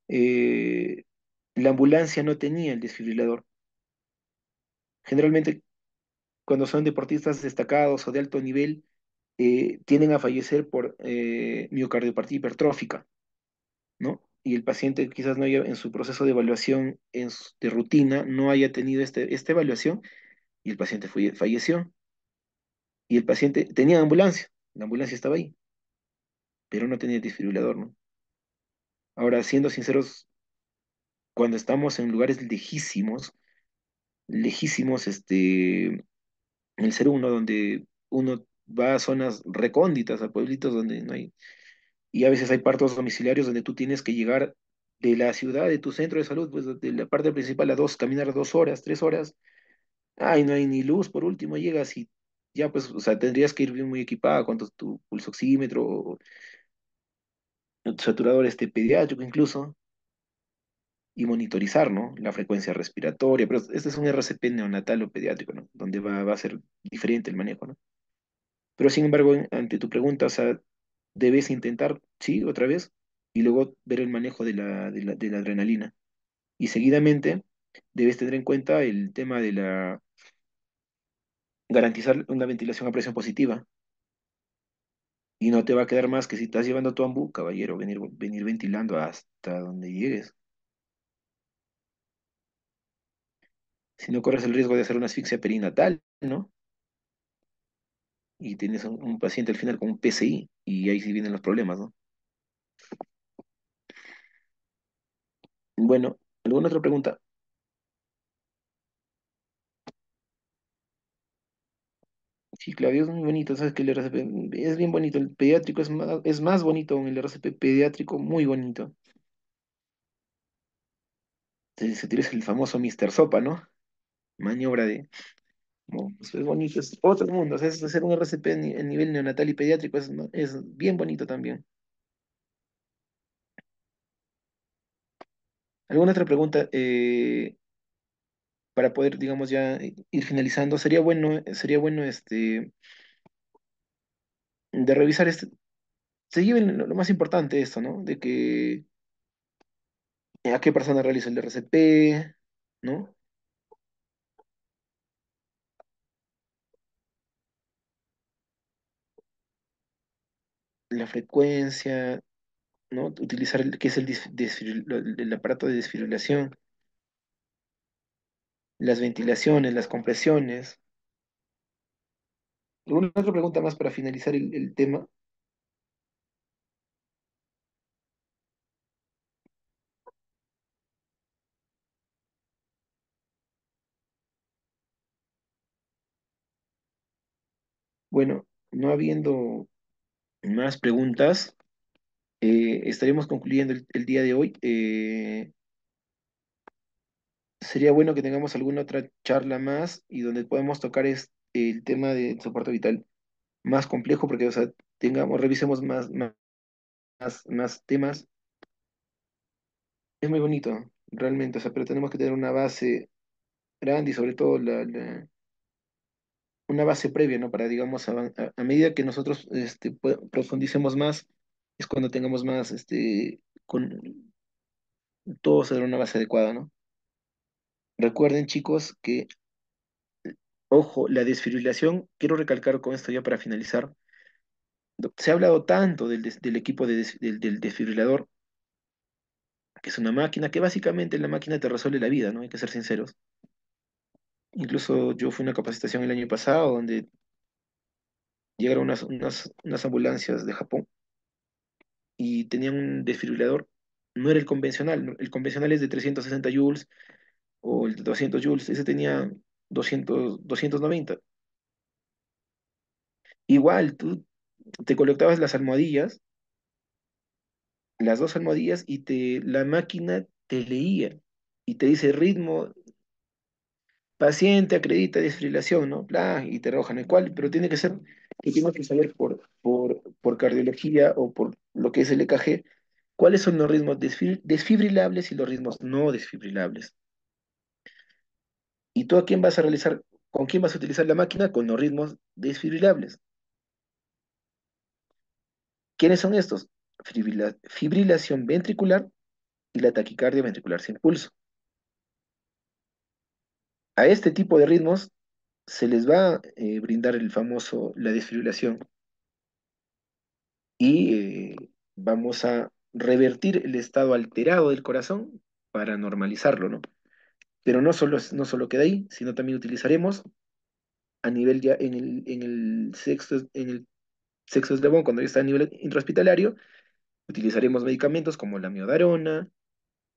eh, la ambulancia no tenía el desfibrilador. Generalmente, cuando son deportistas destacados o de alto nivel, eh, tienden a fallecer por eh, miocardiopatía hipertrófica ¿no? Y el paciente quizás no haya, en su proceso de evaluación de rutina, no haya tenido este, esta evaluación y el paciente falleció. Y el paciente tenía ambulancia, la ambulancia estaba ahí, pero no tenía desfibrilador, ¿no? Ahora, siendo sinceros, cuando estamos en lugares lejísimos, lejísimos, este, el ser uno, donde uno va a zonas recónditas, a pueblitos donde no hay, y a veces hay partos domiciliarios donde tú tienes que llegar de la ciudad, de tu centro de salud, pues de la parte principal a dos, caminar dos horas, tres horas, Ay, no hay ni luz, por último llegas y ya pues, o sea, tendrías que ir bien muy equipada con tu, tu pulsoxímetro o tu saturador este pediátrico incluso y monitorizar, ¿no? La frecuencia respiratoria, pero este es un RCP neonatal o pediátrico, ¿no? Donde va, va a ser diferente el manejo, ¿no? Pero sin embargo, ante tu pregunta, o sea, debes intentar, sí, otra vez, y luego ver el manejo de la, de la, de la adrenalina. Y seguidamente, debes tener en cuenta el tema de la garantizar una ventilación a presión positiva. Y no te va a quedar más que si estás llevando tu ambú, caballero, venir, venir ventilando hasta donde llegues. Si no corres el riesgo de hacer una asfixia perinatal, ¿no? Y tienes un, paciente al final con un PCI, y ahí sí vienen los problemas, ¿no? Bueno, ¿alguna otra pregunta? Sí, Claudio, es muy bonito, ¿sabes que El RCP es bien bonito, el pediátrico es más, es más bonito, el RCP pediátrico, muy bonito. Se, se utiliza el famoso Mr. Sopa, ¿no? Maniobra de... como, pues, es bonito, es otro mundo, o hacer un RCP en, en nivel neonatal y pediátrico es, es bien bonito también. ¿Alguna otra pregunta eh, para poder, digamos, ya ir finalizando? Sería bueno, sería bueno este, de revisar este, se lleven lo, más importante esto, ¿no? De que a qué persona realiza el RCP, ¿no? La frecuencia, ¿no? Utilizar el, qué es el el aparato de desfibrilación, las ventilaciones, las compresiones. ¿Alguna otra pregunta más para finalizar el, tema? Bueno, no habiendo más preguntas, eh, estaríamos concluyendo el, el día de hoy. Eh, sería bueno que tengamos alguna otra charla más y donde podamos tocar es, el tema del soporte vital más complejo, porque, o sea, tengamos, revisemos más, más, más temas. Es muy bonito, realmente, o sea, pero tenemos que tener una base grande y sobre todo la, una base previa, ¿no? Para, digamos, a, medida que nosotros este, profundicemos más, es cuando tengamos más, este, con todo sobre una base adecuada, ¿no? Recuerden, chicos, que, ojo, la desfibrilación, quiero recalcar con esto ya para finalizar, se ha hablado tanto del, des- del equipo de des- del, del desfibrilador, que es una máquina, que básicamente la máquina te resuelve la vida, ¿no? Hay que ser sinceros. Incluso yo fui a una capacitación el año pasado donde llegaron unas, unas, unas ambulancias de Japón y tenían un desfibrilador. No era el convencional. El convencional es de 360 joules o el de 200 joules. Ese tenía doscientos doscientos noventa Igual, tú te conectabas las almohadillas, las dos almohadillas, y te, la máquina te leía y te dice ritmo, paciente, acredita desfibrilación, ¿no? Bla, y te arrojan el cual, pero tiene que ser, que que saber por, por, por cardiología o por lo que es el EKG, cuáles son los ritmos desfibri- desfibrilables y los ritmos no desfibrilables. ¿Y tú a quién vas a realizar, con quién vas a utilizar la máquina? Con los ritmos desfibrilables. ¿Quiénes son estos? Fibrila- fibrilación ventricular y la taquicardia ventricular sin pulso. A este tipo de ritmos se les va a eh, brindar el famoso, la desfibrilación y eh, vamos a revertir el estado alterado del corazón para normalizarlo, ¿no? Pero no solo, no solo queda ahí, sino también utilizaremos a nivel ya en el, en el sexto, en el sexto eslabón, cuando ya está a nivel intrahospitalario, utilizaremos medicamentos como la miodarona,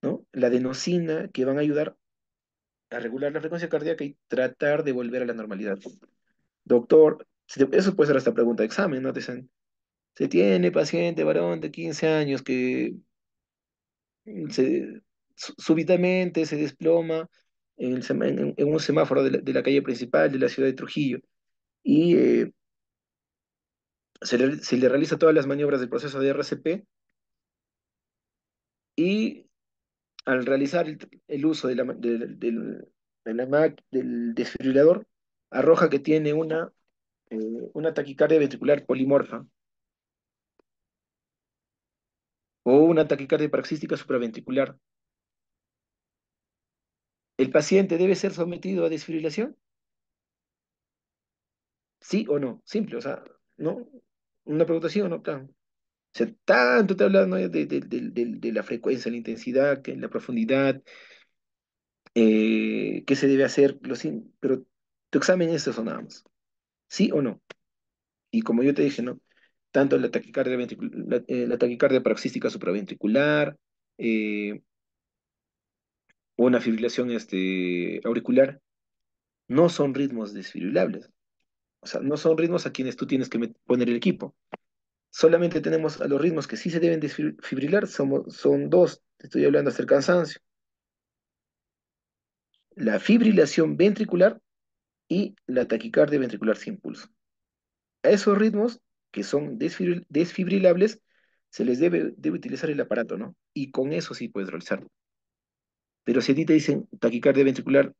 ¿no? La adenosina, que van a ayudar a regular la frecuencia cardíaca y tratar de volver a la normalidad. Doctor, eso puede ser hasta pregunta de examen, ¿no? Te dicen, se tiene paciente varón de 15 años que se, súbitamente se desploma en, un semáforo de la, calle principal de la ciudad de Trujillo. Y eh, se le, realiza todas las maniobras del proceso de RCP y al realizar el, uso de la del desfibrilador, arroja que tiene una eh, una taquicardia ventricular polimorfa. O una taquicardia paroxística supraventricular, ¿el paciente debe ser sometido a desfibrilación? ¿Sí o no? Simple, o sea, ¿no? Una pregunta sí o no, claro. O sea, tanto te hablan ¿no? de, de- de- la frecuencia, la intensidad, la profundidad, eh, qué se debe hacer, los pero tu examen es eso nada más. ¿Sí o no? Y como yo te dije, ¿no? Tanto la taquicardia, la, eh, la taquicardia paroxística supraventricular, eh, o una fibrilación este, auricular, no son ritmos desfibrilables. O sea, no son ritmos a quienes tú tienes que poner el equipo. Solamente tenemos a los ritmos que sí se deben desfibrilar, somos, son dos, te estoy hablando hasta el cansancio. La fibrilación ventricular y la taquicardia ventricular sin pulso. A esos ritmos, que son desfibril- desfibrilables, se les debe, debe utilizar el aparato, ¿no? Y con eso sí puedes realizarlo. Pero si a ti te dicen taquicardia ventricular,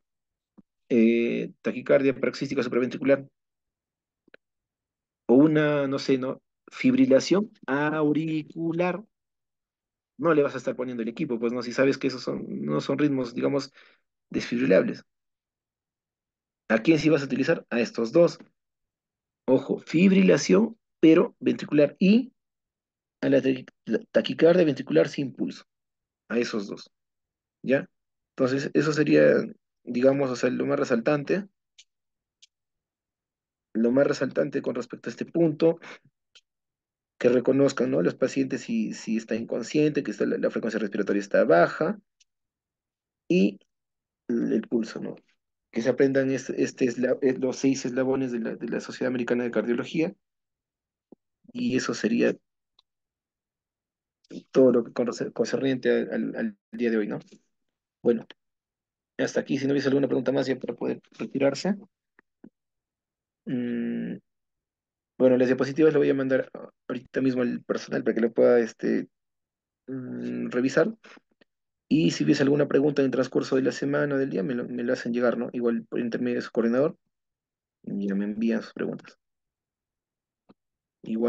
eh, taquicardia paroxística supraventricular, o una, no sé, ¿no? Fibrilación auricular, no le vas a estar poniendo el equipo, pues no, si sabes que esos son, no son ritmos, digamos, desfibrilables. ¿A quién sí vas a utilizar? A estos dos. Ojo, fibrilación, pero ventricular y a la, taqui- la taquicardia ventricular sin pulso. A esos dos, ¿ya? Entonces, eso sería, digamos, o sea, lo más resaltante, lo más resaltante con respecto a este punto, que reconozcan, ¿no? Los pacientes si, si está inconsciente, que está, la, frecuencia respiratoria está baja y el, pulso, ¿no? Que se aprendan este, este eh, los seis eslabones de la, de la Sociedad Americana de Cardiología y eso sería todo lo que conce- concerniente al- al día de hoy, ¿no? Bueno, hasta aquí, si no hubiese alguna pregunta más ya para poder retirarse. Mm, bueno, las diapositivas le voy a mandar ah, ahorita mismo al personal para que lo pueda este, mm, revisar. Y si hubiese alguna pregunta en el transcurso de la semana o del día, me lo, me lo hacen llegar, ¿no? Igual por intermedio de su coordinador, y me envían sus preguntas. Igual.